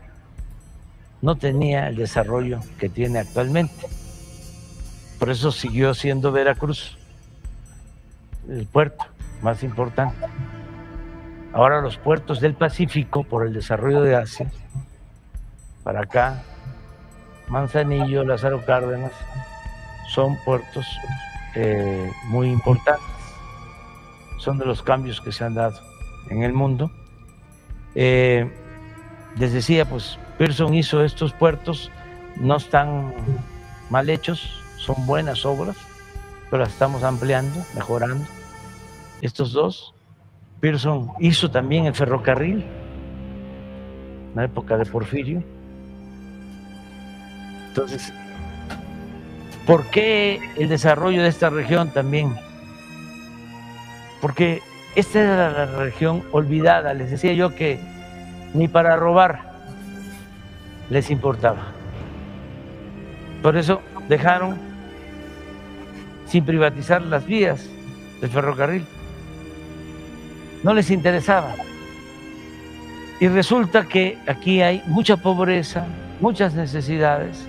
[SPEAKER 3] no tenía el desarrollo que tiene actualmente. Por eso siguió siendo Veracruz el puerto más importante. Ahora los puertos del Pacífico, por el desarrollo de Asia, para acá, Manzanillo, Lázaro Cárdenas, son puertos eh, muy importantes. Son de los cambios que se han dado en el mundo. Eh, les decía, pues Pearson hizo estos puertos, no están mal hechos, son buenas obras, pero las estamos ampliando, mejorando. Estos dos, Pearson hizo también el ferrocarril, en la época de Porfirio. Entonces, ¿por qué el desarrollo de esta región también? Porque esta era la región olvidada. Les decía yo que ni para robar les importaba. Por eso dejaron sin privatizar las vías del ferrocarril. No les interesaba. Y resulta que aquí hay mucha pobreza, muchas necesidades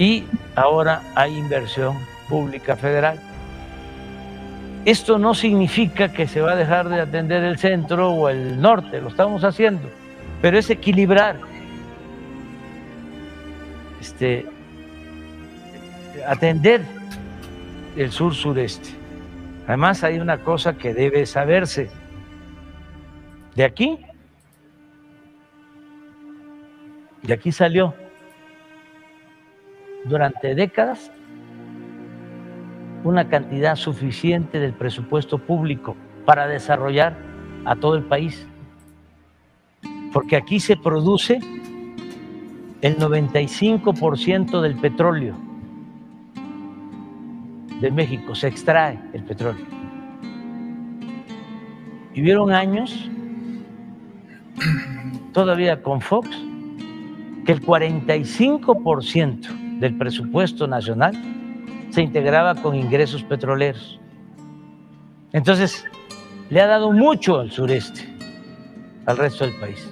[SPEAKER 3] y ahora hay inversión pública federal. Esto no significa que se va a dejar de atender el centro o el norte, lo estamos haciendo, pero es equilibrar este, atender el sur-sureste. Además hay una cosa que debe saberse. De aquí, de aquí salió durante décadas una cantidad suficiente del presupuesto público para desarrollar a todo el país. Porque aquí se produce el 95% del petróleo de México, se extrae el petróleo. Y vieron años, todavía con Fox, que el 45% del presupuesto nacional se integraba con ingresos petroleros. Entonces, le ha dado mucho al sureste, al resto del país.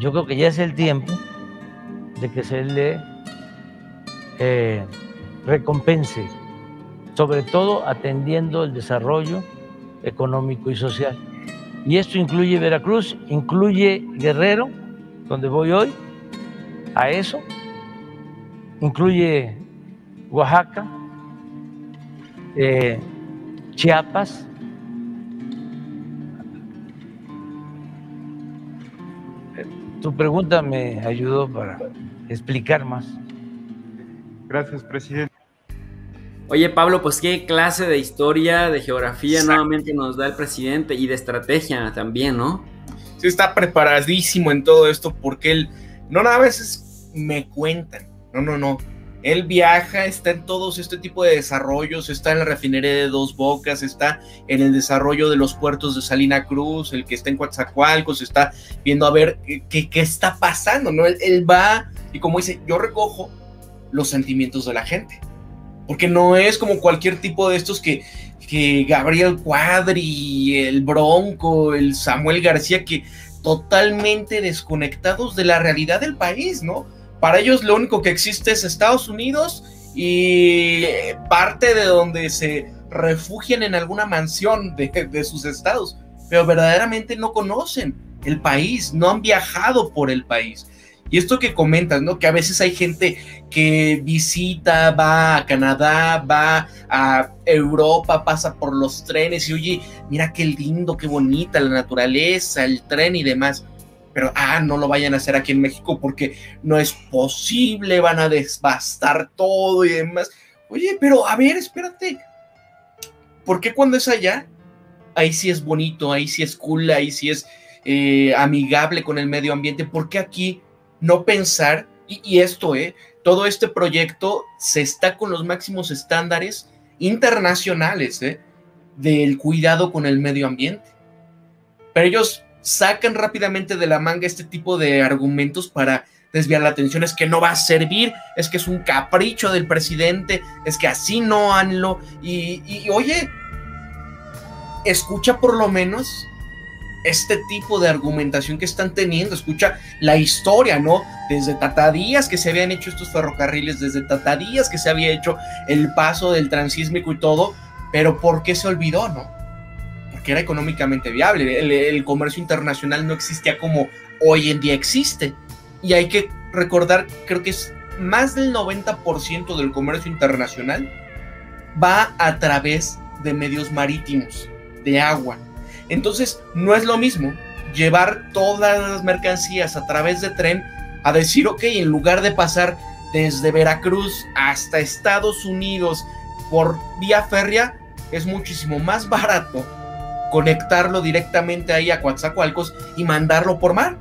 [SPEAKER 3] Yo creo que ya es el tiempo de que se le eh, recompense, sobre todo atendiendo el desarrollo económico y social. Y esto incluye Veracruz, incluye Guerrero, donde voy hoy, a eso, incluye Oaxaca, eh, Chiapas, tu pregunta me ayudó para explicar más.
[SPEAKER 4] Gracias, presidente.
[SPEAKER 1] Oye, Pablo, pues qué clase de historia, de geografía nuevamente nos da el presidente y de estrategia también, ¿no?
[SPEAKER 2] Sí, está preparadísimo en todo esto porque él, no a veces me cuentan, no, no, no, él viaja, está en todos este tipo de desarrollos, está en la refinería de Dos Bocas, está en el desarrollo de los puertos de Salina Cruz, el que está en Coatzacoalcos, está viendo a ver qué, está pasando, ¿no? Él, él va y como dice, yo recojo los sentimientos de la gente, porque no es como cualquier tipo de estos que, que Gabriel Cuadri, el Bronco, el Samuel García, que totalmente desconectados de la realidad del país, ¿no? Para ellos lo único que existe es Estados Unidos y parte de donde se refugian en alguna mansión de, sus estados, pero verdaderamente no conocen el país, no han viajado por el país. Y esto que comentas, ¿no? Que a veces hay gente que visita, va a Canadá, va a Europa, pasa por los trenes y oye, mira qué lindo, qué bonita la naturaleza, el tren y demás pero ah, no lo vayan a hacer aquí en México porque no es posible, van a desbastar todo y demás. Oye, pero a ver, espérate. ¿Por qué cuando es allá? Ahí sí es bonito, ahí sí es cool, ahí sí es eh, amigable con el medio ambiente. ¿Por qué aquí no pensar? Y, esto, ¿eh? Todo este proyecto se está con los máximos estándares internacionales, ¿eh? Del cuidado con el medio ambiente. Pero ellos sacan rápidamente de la manga este tipo de argumentos para desviar la atención, es que no va a servir, es que es un capricho del presidente, es que así no hanlo, y, y oye, escucha por lo menos este tipo de argumentación que están teniendo, escucha la historia, ¿no? Desde Tatadías que se habían hecho estos ferrocarriles, desde Tatadías que se había hecho el paso del transísmico y todo, pero ¿por qué se olvidó, no? Que era económicamente viable. El, comercio internacional no existía como hoy en día existe. Y hay que recordar, creo que es más del 90% del comercio internacional va a través de medios marítimos, de agua. Entonces, no es lo mismo llevar todas las mercancías a través de tren a decir, ok, en lugar de pasar desde Veracruz hasta Estados Unidos por vía férrea, es muchísimo más barato conectarlo directamente ahí a Coatzacoalcos y mandarlo por mar.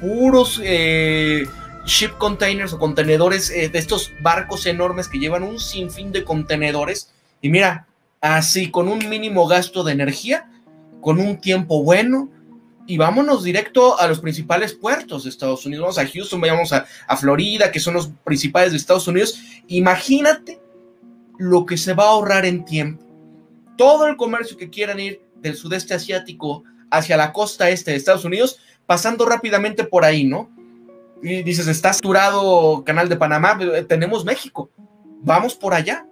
[SPEAKER 2] Puros eh, ship containers o contenedores eh, de estos barcos enormes que llevan un sinfín de contenedores. Y mira, así, con un mínimo gasto de energía, con un tiempo bueno, y vámonos directo a los principales puertos de Estados Unidos. Vamos a Houston, vayamos a, a, Florida, que son los principales de Estados Unidos. Imagínate lo que se va a ahorrar en tiempo. Todo el comercio que quieran ir del sudeste asiático hacia la costa este de Estados Unidos, pasando rápidamente por ahí, ¿no? Y dices, está saturado Canal de Panamá, tenemos México, vamos por allá.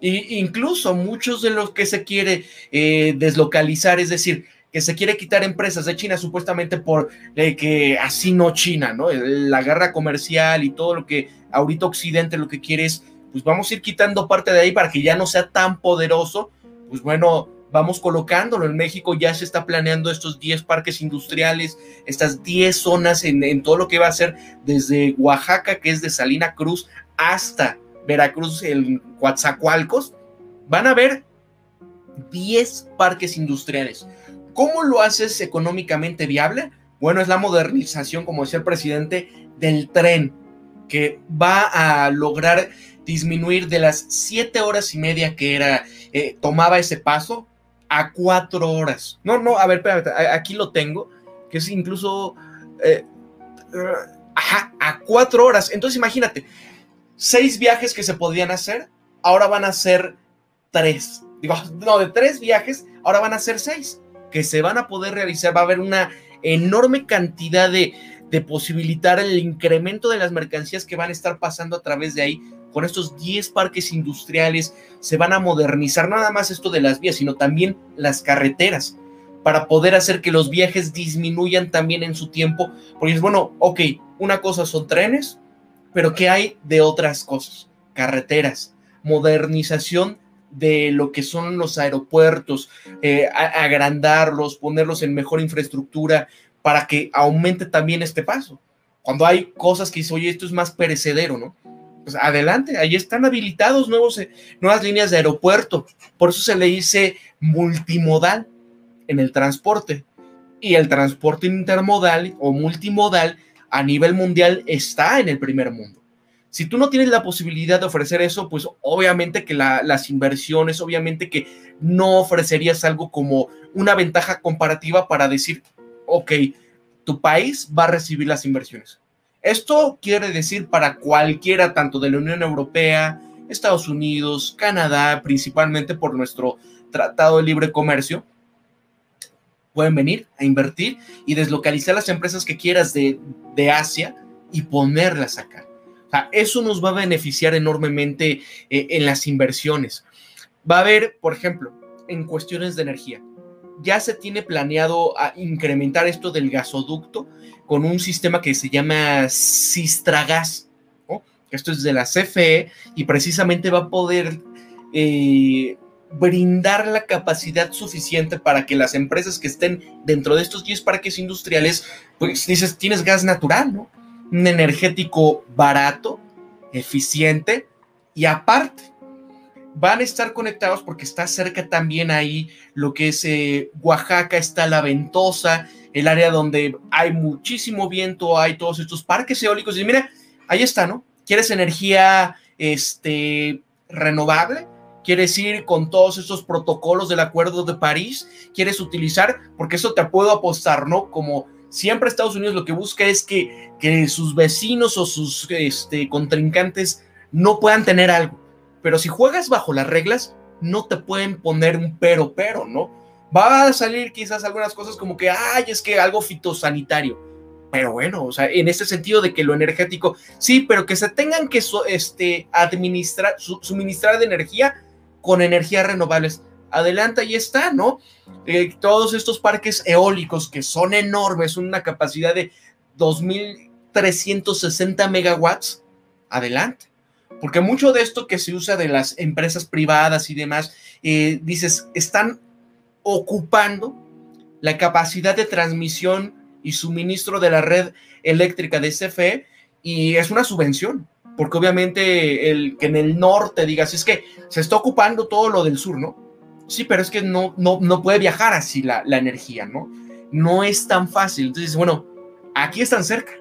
[SPEAKER 2] Y incluso muchos de los que se quiere eh, deslocalizar, es decir, que se quiere quitar empresas de China supuestamente por eh, que así no China, ¿no? La guerra comercial y todo lo que ahorita Occidente lo que quiere es, pues vamos a ir quitando parte de ahí para que ya no sea tan poderoso, pues bueno, vamos colocándolo. En México ya se está planeando estos 10 parques industriales, estas 10 zonas en, todo lo que va a ser desde Oaxaca, que es de Salina Cruz, hasta Veracruz, el Coatzacoalcos. Van a haber 10 parques industriales. ¿Cómo lo haces económicamente viable? Bueno, es la modernización, como decía el presidente, del tren, que va a lograr disminuir de las siete horas y media que era, eh, tomaba ese paso, a cuatro horas. No, no, a ver, espérate, aquí lo tengo, que es incluso, eh, ajá, a cuatro horas. Entonces imagínate, seis viajes que se podían hacer, ahora van a ser tres. No, de tres viajes, ahora van a ser seis que se van a poder realizar, va a haber una enorme cantidad de, de posibilitar el incremento de las mercancías que van a estar pasando a través de ahí. Con estos 10 parques industriales se van a modernizar nada más esto de las vías, sino también las carreteras para poder hacer que los viajes disminuyan también en su tiempo. Porque es bueno, ok, una cosa son trenes, pero ¿qué hay de otras cosas? Carreteras, modernización de lo que son los aeropuertos, eh, agrandarlos, ponerlos en mejor infraestructura para que aumente también este paso. Cuando hay cosas que dice, oye, esto es más perecedero, ¿no? Pues adelante, ahí están habilitados nuevos, eh, nuevas líneas de aeropuerto. Por eso se le dice multimodal en el transporte. Y el transporte intermodal o multimodal a nivel mundial está en el primer mundo. Si tú no tienes la posibilidad de ofrecer eso, pues obviamente que las inversiones, obviamente que no ofrecerías algo como una ventaja comparativa para decir, ok, tu país va a recibir las inversiones. Esto quiere decir para cualquiera, tanto de la Unión Europea, Estados Unidos, Canadá, principalmente por nuestro Tratado de Libre Comercio, pueden venir a invertir y deslocalizar las empresas que quieras de, de Asia y ponerlas acá eso nos va a beneficiar enormemente eh, en las inversiones. Va a haber, por ejemplo, en cuestiones de energía, ya se tiene planeado incrementar esto del gasoducto con un sistema que se llama Sistragas. Esto es de la CFE y precisamente va a poder eh, brindar la capacidad suficiente para que las empresas que estén dentro de estos 10 parques industriales, pues dices, tienes gas natural, ¿no? un energético barato, eficiente y aparte van a estar conectados porque está cerca también ahí lo que es eh, Oaxaca, está la Ventosa, el área donde hay muchísimo viento, hay todos estos parques eólicos y mira, ahí está, ¿no? ¿Quieres energía este, renovable? ¿Quieres ir con todos estos protocolos del Acuerdo de París? ¿Quieres utilizar? Porque eso te puedo apostar, ¿no? Como Siempre Estados Unidos lo que busca es que, que sus vecinos o sus este, contrincantes no puedan tener algo. Pero si juegas bajo las reglas, no te pueden poner un pero, pero, ¿no? Va a salir quizás algunas cosas como que, ay, es que algo fitosanitario. Pero bueno, o sea, en ese sentido de que lo energético, sí, pero que se tengan que este, administrar, suministrar de energía con energías renovables adelante, ahí está, ¿no? Eh, todos estos parques eólicos que son enormes, una capacidad de 2.360 megawatts, adelante. Porque mucho de esto que se usa de las empresas privadas y demás, eh, dices, están ocupando la capacidad de transmisión y suministro de la red eléctrica de CFE y es una subvención, porque obviamente el que en el norte digas, es que se está ocupando todo lo del sur, ¿no? Sí, pero es que no, no, no puede viajar así la, la energía, ¿no? No es tan fácil. Entonces, bueno, aquí están cerca.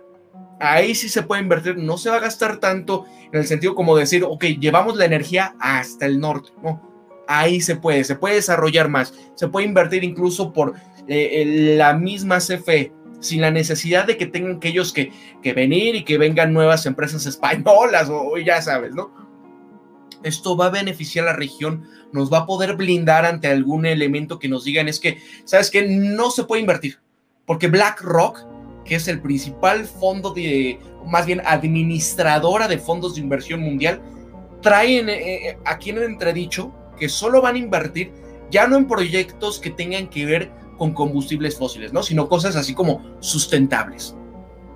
[SPEAKER 2] Ahí sí se puede invertir, no se va a gastar tanto en el sentido como decir, ok, llevamos la energía hasta el norte, no, ahí se puede, se puede desarrollar más, se puede invertir incluso por eh, la misma CFE, sin la necesidad de que tengan que ellos que, que venir y que vengan nuevas empresas españolas o, ya sabes, ¿no? Esto va a beneficiar a la región, nos va a poder blindar ante algún elemento que nos digan es que, ¿sabes que No se puede invertir, porque BlackRock, que es el principal fondo de, más bien administradora de fondos de inversión mundial, traen eh, eh, aquí en el entredicho que solo van a invertir ya no en proyectos que tengan que ver con combustibles fósiles, ¿no? Sino cosas así como sustentables.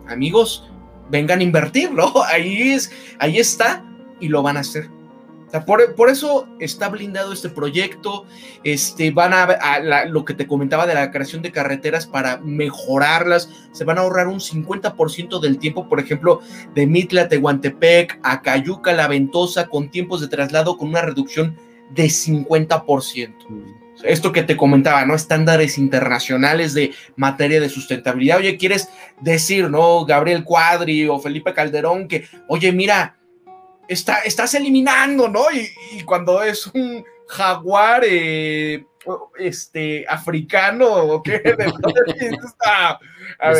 [SPEAKER 2] Amigos, vengan a invertirlo, ahí, es, ahí está y lo van a hacer por, eso está blindado este proyecto. Este, van a, lo que te comentaba de la creación de carreteras para mejorarlas. Se van a ahorrar un 50% del tiempo, por ejemplo, de Mitla, Tehuantepec a Cayuca, La Ventosa, con tiempos de traslado con una reducción de 50%. Esto que te comentaba, ¿no? Estándares internacionales de materia de sustentabilidad. Oye, ¿quieres decir, no? Gabriel Cuadri o Felipe Calderón, que, oye, mira, estás eliminando, ¿no? Y, cuando es un jaguar eh, este, africano, ¿o qué? De,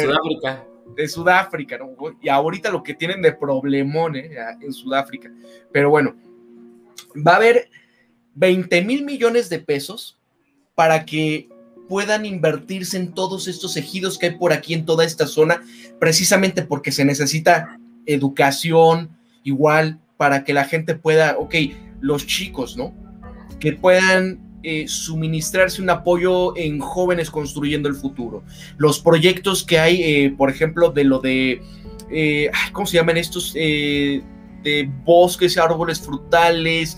[SPEAKER 2] Sudáfrica. De Sudáfrica, ¿no? Y ahorita lo que tienen de problemón ¿eh? en Sudáfrica. Pero bueno, va a haber 20 mil millones de pesos para que puedan invertirse en todos estos ejidos que hay por aquí en toda esta zona, precisamente porque se necesita educación, igual para que la gente pueda, ok, los chicos, ¿no? Que puedan eh, suministrarse un apoyo en jóvenes construyendo el futuro. Los proyectos que hay, eh, por ejemplo, de lo de, eh, ¿cómo se llaman estos? de bosques, árboles frutales,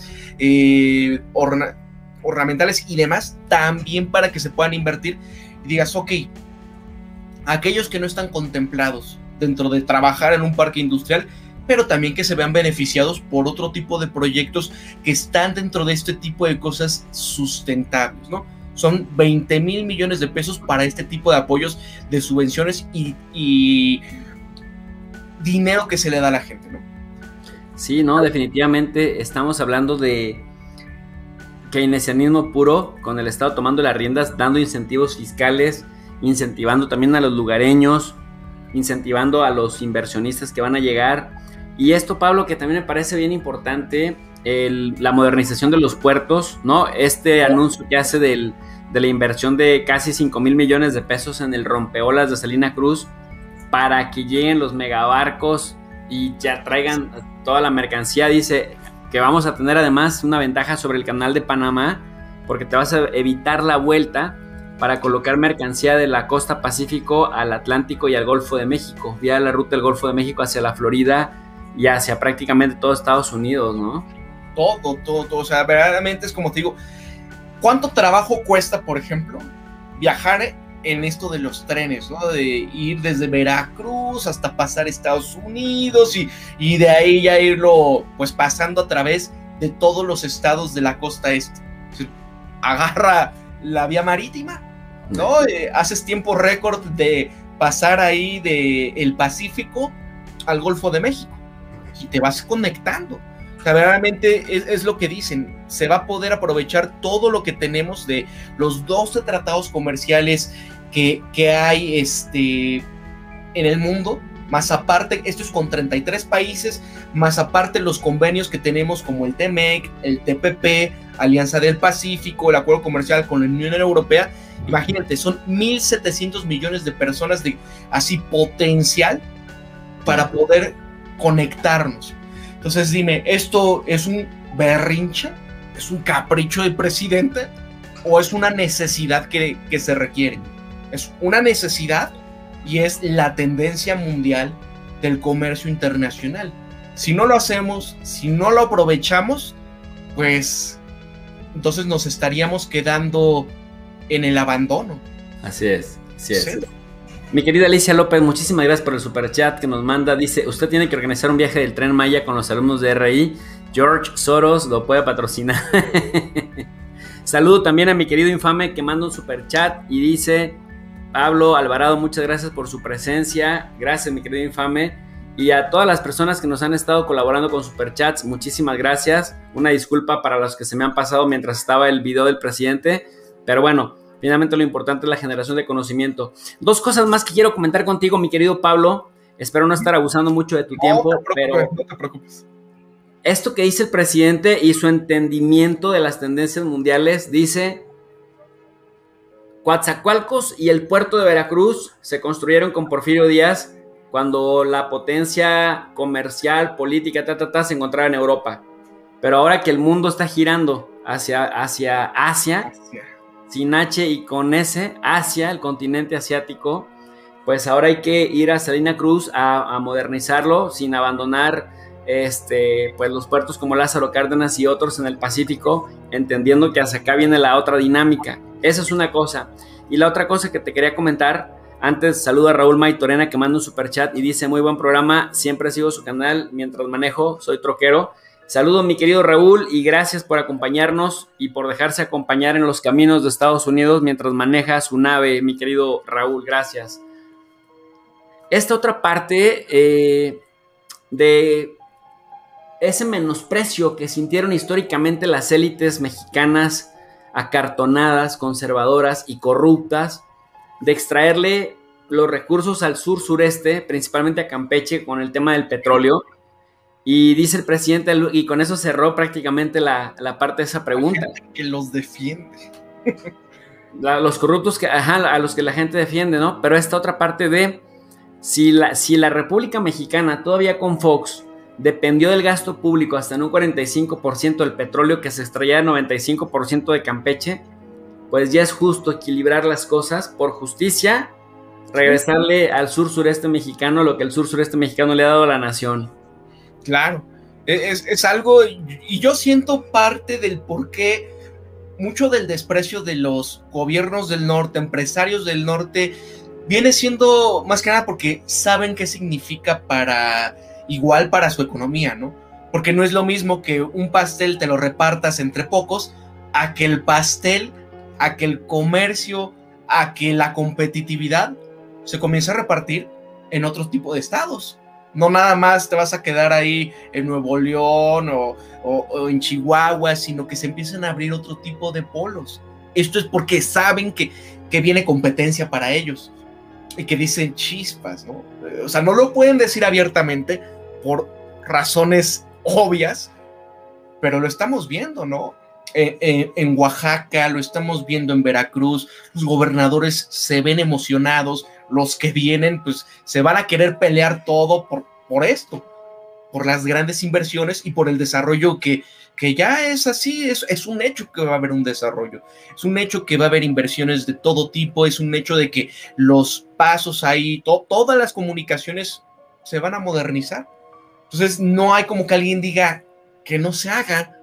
[SPEAKER 2] ornamentales y demás, también para que se puedan invertir y digas, ok, aquellos que no están contemplados dentro de trabajar en un parque industrial, pero también que se vean beneficiados por otro tipo de proyectos que están dentro de este tipo de cosas sustentables, ¿no? Son 20 mil millones de pesos para este tipo de apoyos, de subvenciones y, dinero que se le da a la gente, ¿no?
[SPEAKER 1] Sí, no, definitivamente estamos hablando de keynesianismo puro, con el Estado tomando las riendas, dando incentivos fiscales, incentivando también a los lugareños, incentivando a los inversionistas que van a llegar y esto, Pablo, que también me parece bien importante, la modernización de los puertos, ¿no? Este anuncio que hace de la inversión de casi 5 mil millones de pesos en el rompeolas de Salina Cruz para que lleguen los megabarcos y ya traigan toda la mercancía. Dice que vamos a tener además una ventaja sobre el canal de Panamá porque te vas a evitar la vuelta para colocar mercancía de la costa Pacífico al Atlántico y al Golfo de México, vía la ruta del Golfo de México hacia la Florida y hacia prácticamente todo Estados Unidos, ¿no?
[SPEAKER 2] Todo, todo, todo. O sea, verdaderamente es como te digo, ¿cuánto trabajo cuesta, por ejemplo, viajar en esto de los trenes, ¿no? De ir desde Veracruz hasta pasar Estados Unidos y, y de ahí ya irlo, pues pasando a través de todos los estados de la costa este. agarra la vía marítima, ¿no? Eh, haces tiempo récord de pasar ahí del el Pacífico al Golfo de México y te vas conectando. O sea, realmente es, lo que dicen, se va a poder aprovechar todo lo que tenemos de los 12 tratados comerciales que, que hay este, en el mundo, más aparte, esto es con 33 países, más aparte los convenios que tenemos como el TMEC, el TPP, Alianza del Pacífico, el Acuerdo Comercial con la Unión Europea. Imagínate, son 1.700 millones de personas de así potencial para poder conectarnos. Entonces dime, ¿esto es un berrinche? ¿Es un capricho del presidente? ¿O es una necesidad que, que se requiere? Es una necesidad y es la tendencia mundial del comercio internacional. Si no lo hacemos, si no lo aprovechamos, pues entonces nos estaríamos quedando en el abandono.
[SPEAKER 1] Así es, así es. Mi querida Alicia López, muchísimas gracias por el super chat que nos manda. Dice, usted tiene que organizar un viaje del tren Maya con los alumnos de RI. George Soros lo puede patrocinar. Saludo también a mi querido infame que manda un super chat y dice, Pablo Alvarado, muchas gracias por su presencia. Gracias, mi querido infame. Y a todas las personas que nos han estado colaborando con Superchats, muchísimas gracias. Una disculpa para los que se me han pasado mientras estaba el video del presidente. Pero bueno, finalmente lo importante es la generación de conocimiento. Dos cosas más que quiero comentar contigo, mi querido Pablo. Espero no estar abusando mucho de tu tiempo, pero
[SPEAKER 2] no te preocupes.
[SPEAKER 1] Esto que dice el presidente y su entendimiento de las tendencias mundiales dice Coatzacoalcos y el puerto de Veracruz se construyeron con Porfirio Díaz cuando la potencia comercial, política, ta, se encontraba en Europa. Pero ahora que el mundo está girando hacia, hacia Asia, sin H y con S, Asia, el continente asiático, pues ahora hay que ir a Salina Cruz a, modernizarlo sin abandonar este, pues los puertos como Lázaro Cárdenas y otros en el Pacífico, entendiendo que hacia acá viene la otra dinámica. Esa es una cosa. Y la otra cosa que te quería comentar, antes saluda a Raúl Maitorena que manda un super chat y dice muy buen programa, siempre sigo su canal mientras manejo, soy troquero. Saludo mi querido Raúl y gracias por acompañarnos y por dejarse acompañar en los caminos de Estados Unidos mientras maneja su nave, mi querido Raúl, gracias. Esta otra parte eh, de ese menosprecio que sintieron históricamente las élites mexicanas acartonadas, conservadoras y corruptas, de extraerle los recursos al sur sureste, principalmente a Campeche, con el tema del petróleo. Y dice el presidente, y con eso cerró prácticamente la, parte de esa pregunta.
[SPEAKER 2] que los defiende.
[SPEAKER 1] los corruptos que, a los que la gente defiende, ¿no? Pero esta otra parte de si la, si la República Mexicana todavía con Fox dependió del gasto público hasta en un 45% del petróleo que se extraía el 95% de Campeche, pues ya es justo equilibrar las cosas por justicia, regresarle al sur sureste mexicano lo que el sur sureste mexicano le ha dado a la nación.
[SPEAKER 2] Claro, e, es, es algo, y yo siento parte del por qué mucho del desprecio de los gobiernos del norte, empresarios del norte, viene siendo más que nada porque saben qué significa para igual para su economía, ¿no? Porque no es lo mismo que un pastel te lo repartas entre pocos, a que el pastel, a que el comercio, a que la competitividad se comience a repartir en otro tipo de estados. No nada más te vas a quedar ahí en Nuevo León o, en Chihuahua, sino que se empiezan a abrir otro tipo de polos. Esto es porque saben que, que viene competencia para ellos y que dicen chispas, ¿no? O sea, no lo pueden decir abiertamente, por razones obvias, pero lo estamos viendo, ¿no? En, Oaxaca, lo estamos viendo en Veracruz, los gobernadores se ven emocionados, los que vienen, pues se van a querer pelear todo por, por esto, por las grandes inversiones y por el desarrollo que, que ya es así, es, es un hecho que va a haber un desarrollo, es un hecho que va a haber inversiones de todo tipo, es un hecho de que los pasos ahí, todas las comunicaciones se van a modernizar. Entonces no hay como que alguien diga que no se haga,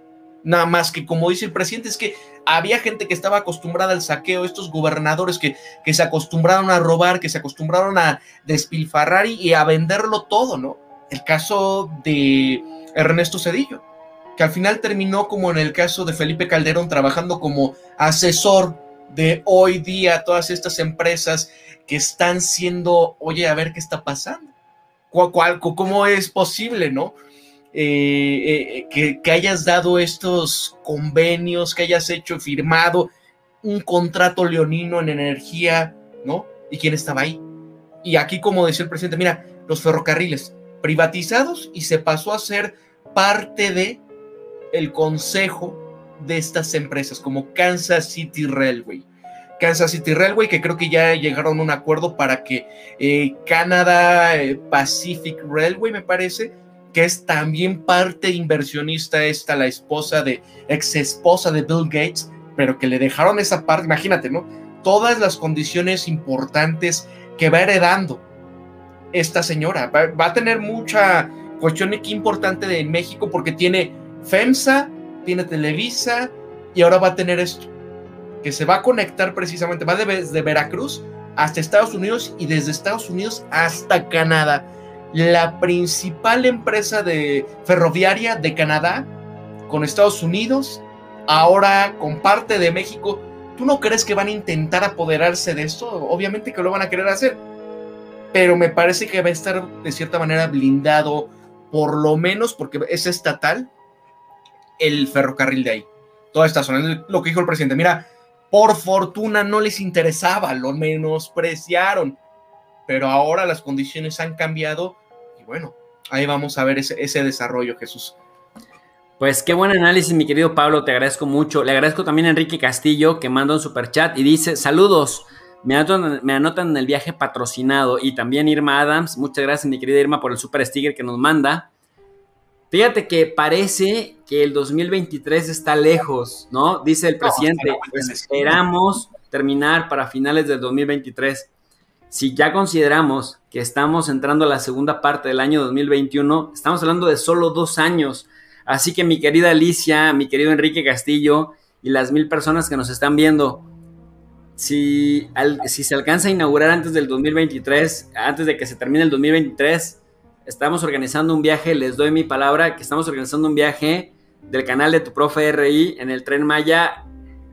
[SPEAKER 2] nada más que como dice el presidente, es que había gente que estaba acostumbrada al saqueo, estos gobernadores que, que se acostumbraron a robar, que se acostumbraron a despilfarrar y, a venderlo todo, ¿no? El caso de Ernesto Cedillo, que al final terminó como en el caso de Felipe Calderón, trabajando como asesor de hoy día todas estas empresas que están siendo, oye, a ver qué está pasando. ¿Cómo es posible, no? Eh, eh, que, hayas dado estos convenios, que hayas hecho, firmado un contrato leonino en energía, ¿no? ¿Y quién estaba ahí? Y aquí, como decía el presidente, mira, los ferrocarriles privatizados y se pasó a ser parte de el consejo de estas empresas, como Kansas City Railway. Kansas City Railway, que creo que ya llegaron a un acuerdo para que eh, Canada eh, Pacific Railway, me parece, que es también parte inversionista esta, la esposa de, ex esposa de Bill Gates, pero que le dejaron esa parte, imagínate, ¿no? Todas las condiciones importantes que va heredando esta señora. Va, a tener mucha cuestión importante de México porque tiene FEMSA, tiene Televisa y ahora va a tener esto que se va a conectar precisamente, va desde Veracruz hasta Estados Unidos y desde Estados Unidos hasta Canadá. La principal empresa de ferroviaria de Canadá con Estados Unidos, ahora con parte de México. ¿Tú no crees que van a intentar apoderarse de esto? Obviamente que lo van a querer hacer. pero me parece que va a estar de cierta manera blindado, por lo menos porque es estatal, el ferrocarril de ahí. Toda esta zona. Lo que dijo el presidente, mira, por fortuna no les interesaba, lo menospreciaron, pero ahora las condiciones han cambiado y bueno, ahí vamos a ver ese, ese desarrollo, Jesús.
[SPEAKER 1] Pues qué buen análisis, mi querido Pablo, te agradezco mucho. Le agradezco también a Enrique Castillo que manda un super chat y dice: Saludos, me anotan, en el viaje patrocinado. Y también Irma Adams, muchas gracias, mi querida Irma, por el super sticker que nos manda. Fíjate que parece que el 2023 está lejos, ¿no? Dice el presidente, esperamos terminar para finales del 2023. Si ya consideramos que estamos entrando a la segunda parte del año 2021, estamos hablando de solo dos años. Así que mi querida Alicia, mi querido Enrique Castillo y las mil personas que nos están viendo, si, se alcanza a inaugurar antes del 2023, antes de que se termine el 2023, estamos organizando un viaje, les doy mi palabra, que estamos organizando un viaje del canal de tu profe RI en el tren Maya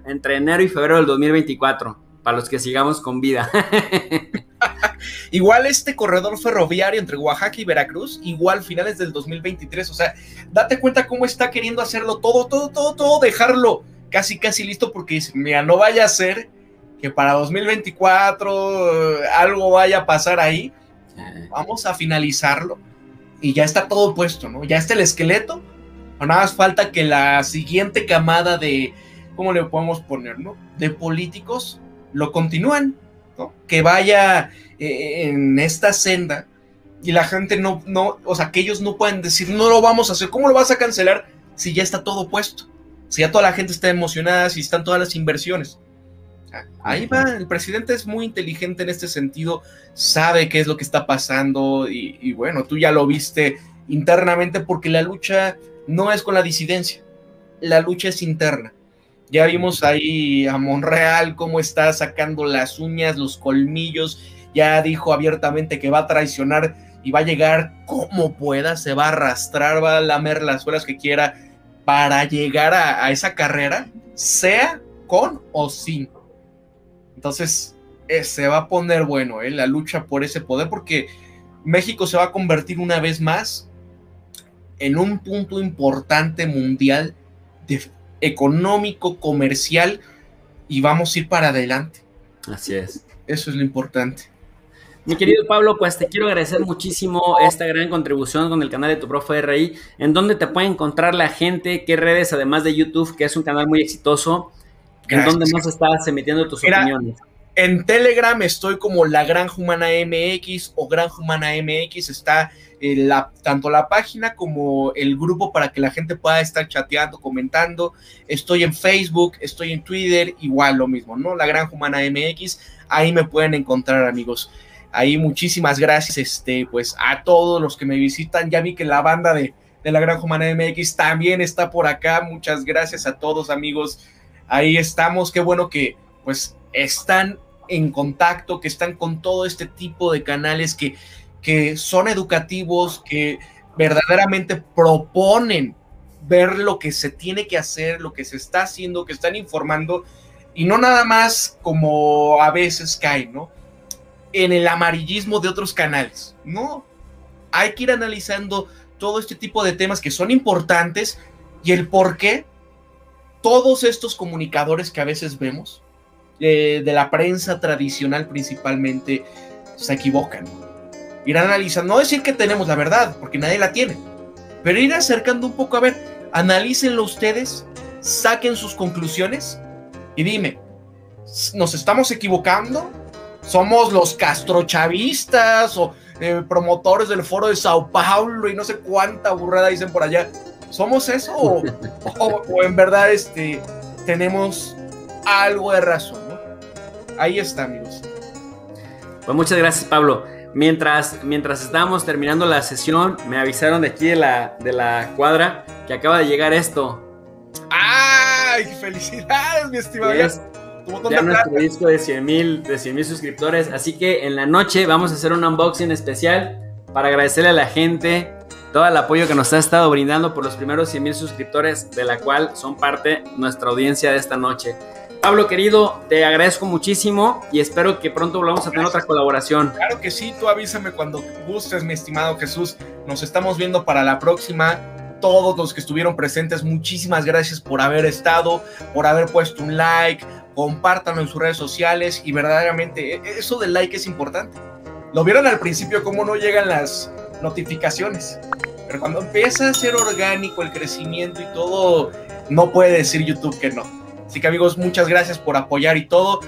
[SPEAKER 1] entre enero y febrero del 2024, para los que sigamos con vida.
[SPEAKER 2] igual este corredor ferroviario entre Oaxaca y Veracruz, igual finales del 2023. O sea, date cuenta cómo está queriendo hacerlo todo, todo, todo, todo, dejarlo casi, casi listo porque dice, mira, no vaya a ser que para 2024 eh, algo vaya a pasar ahí. Vamos a finalizarlo y ya está todo puesto, ¿no? Ya está el esqueleto. Nada más falta que la siguiente camada de, ¿cómo le podemos poner, no? De políticos lo continúan que vaya eh, en esta senda y la gente no, no, o sea, que ellos no pueden decir, no lo vamos a hacer, ¿cómo lo vas a cancelar si ya está todo puesto? Si ya toda la gente está emocionada, si están todas las inversiones. Ahí va, el presidente es muy inteligente en este sentido, sabe qué es lo que está pasando y, y bueno, tú ya lo viste internamente porque la lucha no es con la disidencia, la lucha es interna. Ya vimos ahí a Monreal cómo está sacando las uñas, los colmillos. Ya dijo abiertamente que va a traicionar y va a llegar como pueda, se va a arrastrar, va a lamer las horas que quiera para llegar a, esa carrera, sea con o sin. Entonces, eh, se va a poner bueno eh, la lucha por ese poder, porque México se va a convertir una vez más en un punto importante mundial de económico, comercial y vamos a ir para adelante.
[SPEAKER 1] Así es.
[SPEAKER 2] Eso es lo importante.
[SPEAKER 1] Mi querido Pablo, pues te quiero agradecer muchísimo esta gran contribución con el canal de tu profe RI. ¿En dónde te puede encontrar la gente? ¿Qué redes, además de YouTube, que es un canal muy exitoso? ¿En dónde más estás emitiendo tus opiniones?
[SPEAKER 2] En Telegram estoy como La Gran Humana MX o Gran Humana MX. Está eh, la, tanto la página como el grupo para que la gente pueda estar chateando, comentando. Estoy en Facebook, estoy en Twitter, igual lo mismo, ¿no? La Gran Humana MX. Ahí me pueden encontrar, amigos. Ahí muchísimas gracias, este, pues a todos los que me visitan. Ya vi que la banda de, de la Gran Humana MX también está por acá. Muchas gracias a todos, amigos. Ahí estamos. Qué bueno que, pues, están en contacto, que están con todo este tipo de canales que, que son educativos, que verdaderamente proponen ver lo que se tiene que hacer, lo que se está haciendo, que están informando, y no nada más como a veces cae, ¿no? En el amarillismo de otros canales, ¿no? Hay que ir analizando todo este tipo de temas que son importantes y el por qué todos estos comunicadores que a veces vemos, de la prensa tradicional principalmente se equivocan. Ir analizando, no decir que tenemos la verdad, porque nadie la tiene, pero ir acercando un poco a ver, analícenlo ustedes, saquen sus conclusiones y dime, ¿nos estamos equivocando? ¿Somos los castrochavistas o eh, promotores del foro de Sao Paulo y no sé cuánta burrada dicen por allá? ¿Somos eso o, o en verdad este, tenemos algo de razón? ahí está, amigos.
[SPEAKER 1] Pues muchas gracias, Pablo. Mientras, mientras estábamos terminando la sesión, me avisaron de aquí de la, de la cuadra que acaba de llegar esto.
[SPEAKER 2] ¡Ay! ¡Felicidades, mi estimado!
[SPEAKER 1] Es, ya nuestro disco de 100 mil de suscriptores. Así que en la noche vamos a hacer un unboxing especial para agradecerle a la gente todo el apoyo que nos ha estado brindando por los primeros 100 mil suscriptores, de la cual son parte nuestra audiencia de esta noche. Pablo querido, te agradezco muchísimo y espero que pronto volvamos a tener otra colaboración.
[SPEAKER 2] Claro que sí, tú avísame cuando gustes, mi estimado Jesús. Nos estamos viendo para la próxima. Todos los que estuvieron presentes, muchísimas gracias por haber estado, por haber puesto un like, compártanlo en sus redes sociales y verdaderamente e-, eso del like es importante. Lo vieron al principio cómo no llegan las notificaciones, pero cuando empieza a ser orgánico el crecimiento y todo, no puede decir YouTube que no. Así que amigos, muchas gracias por apoyar y todo.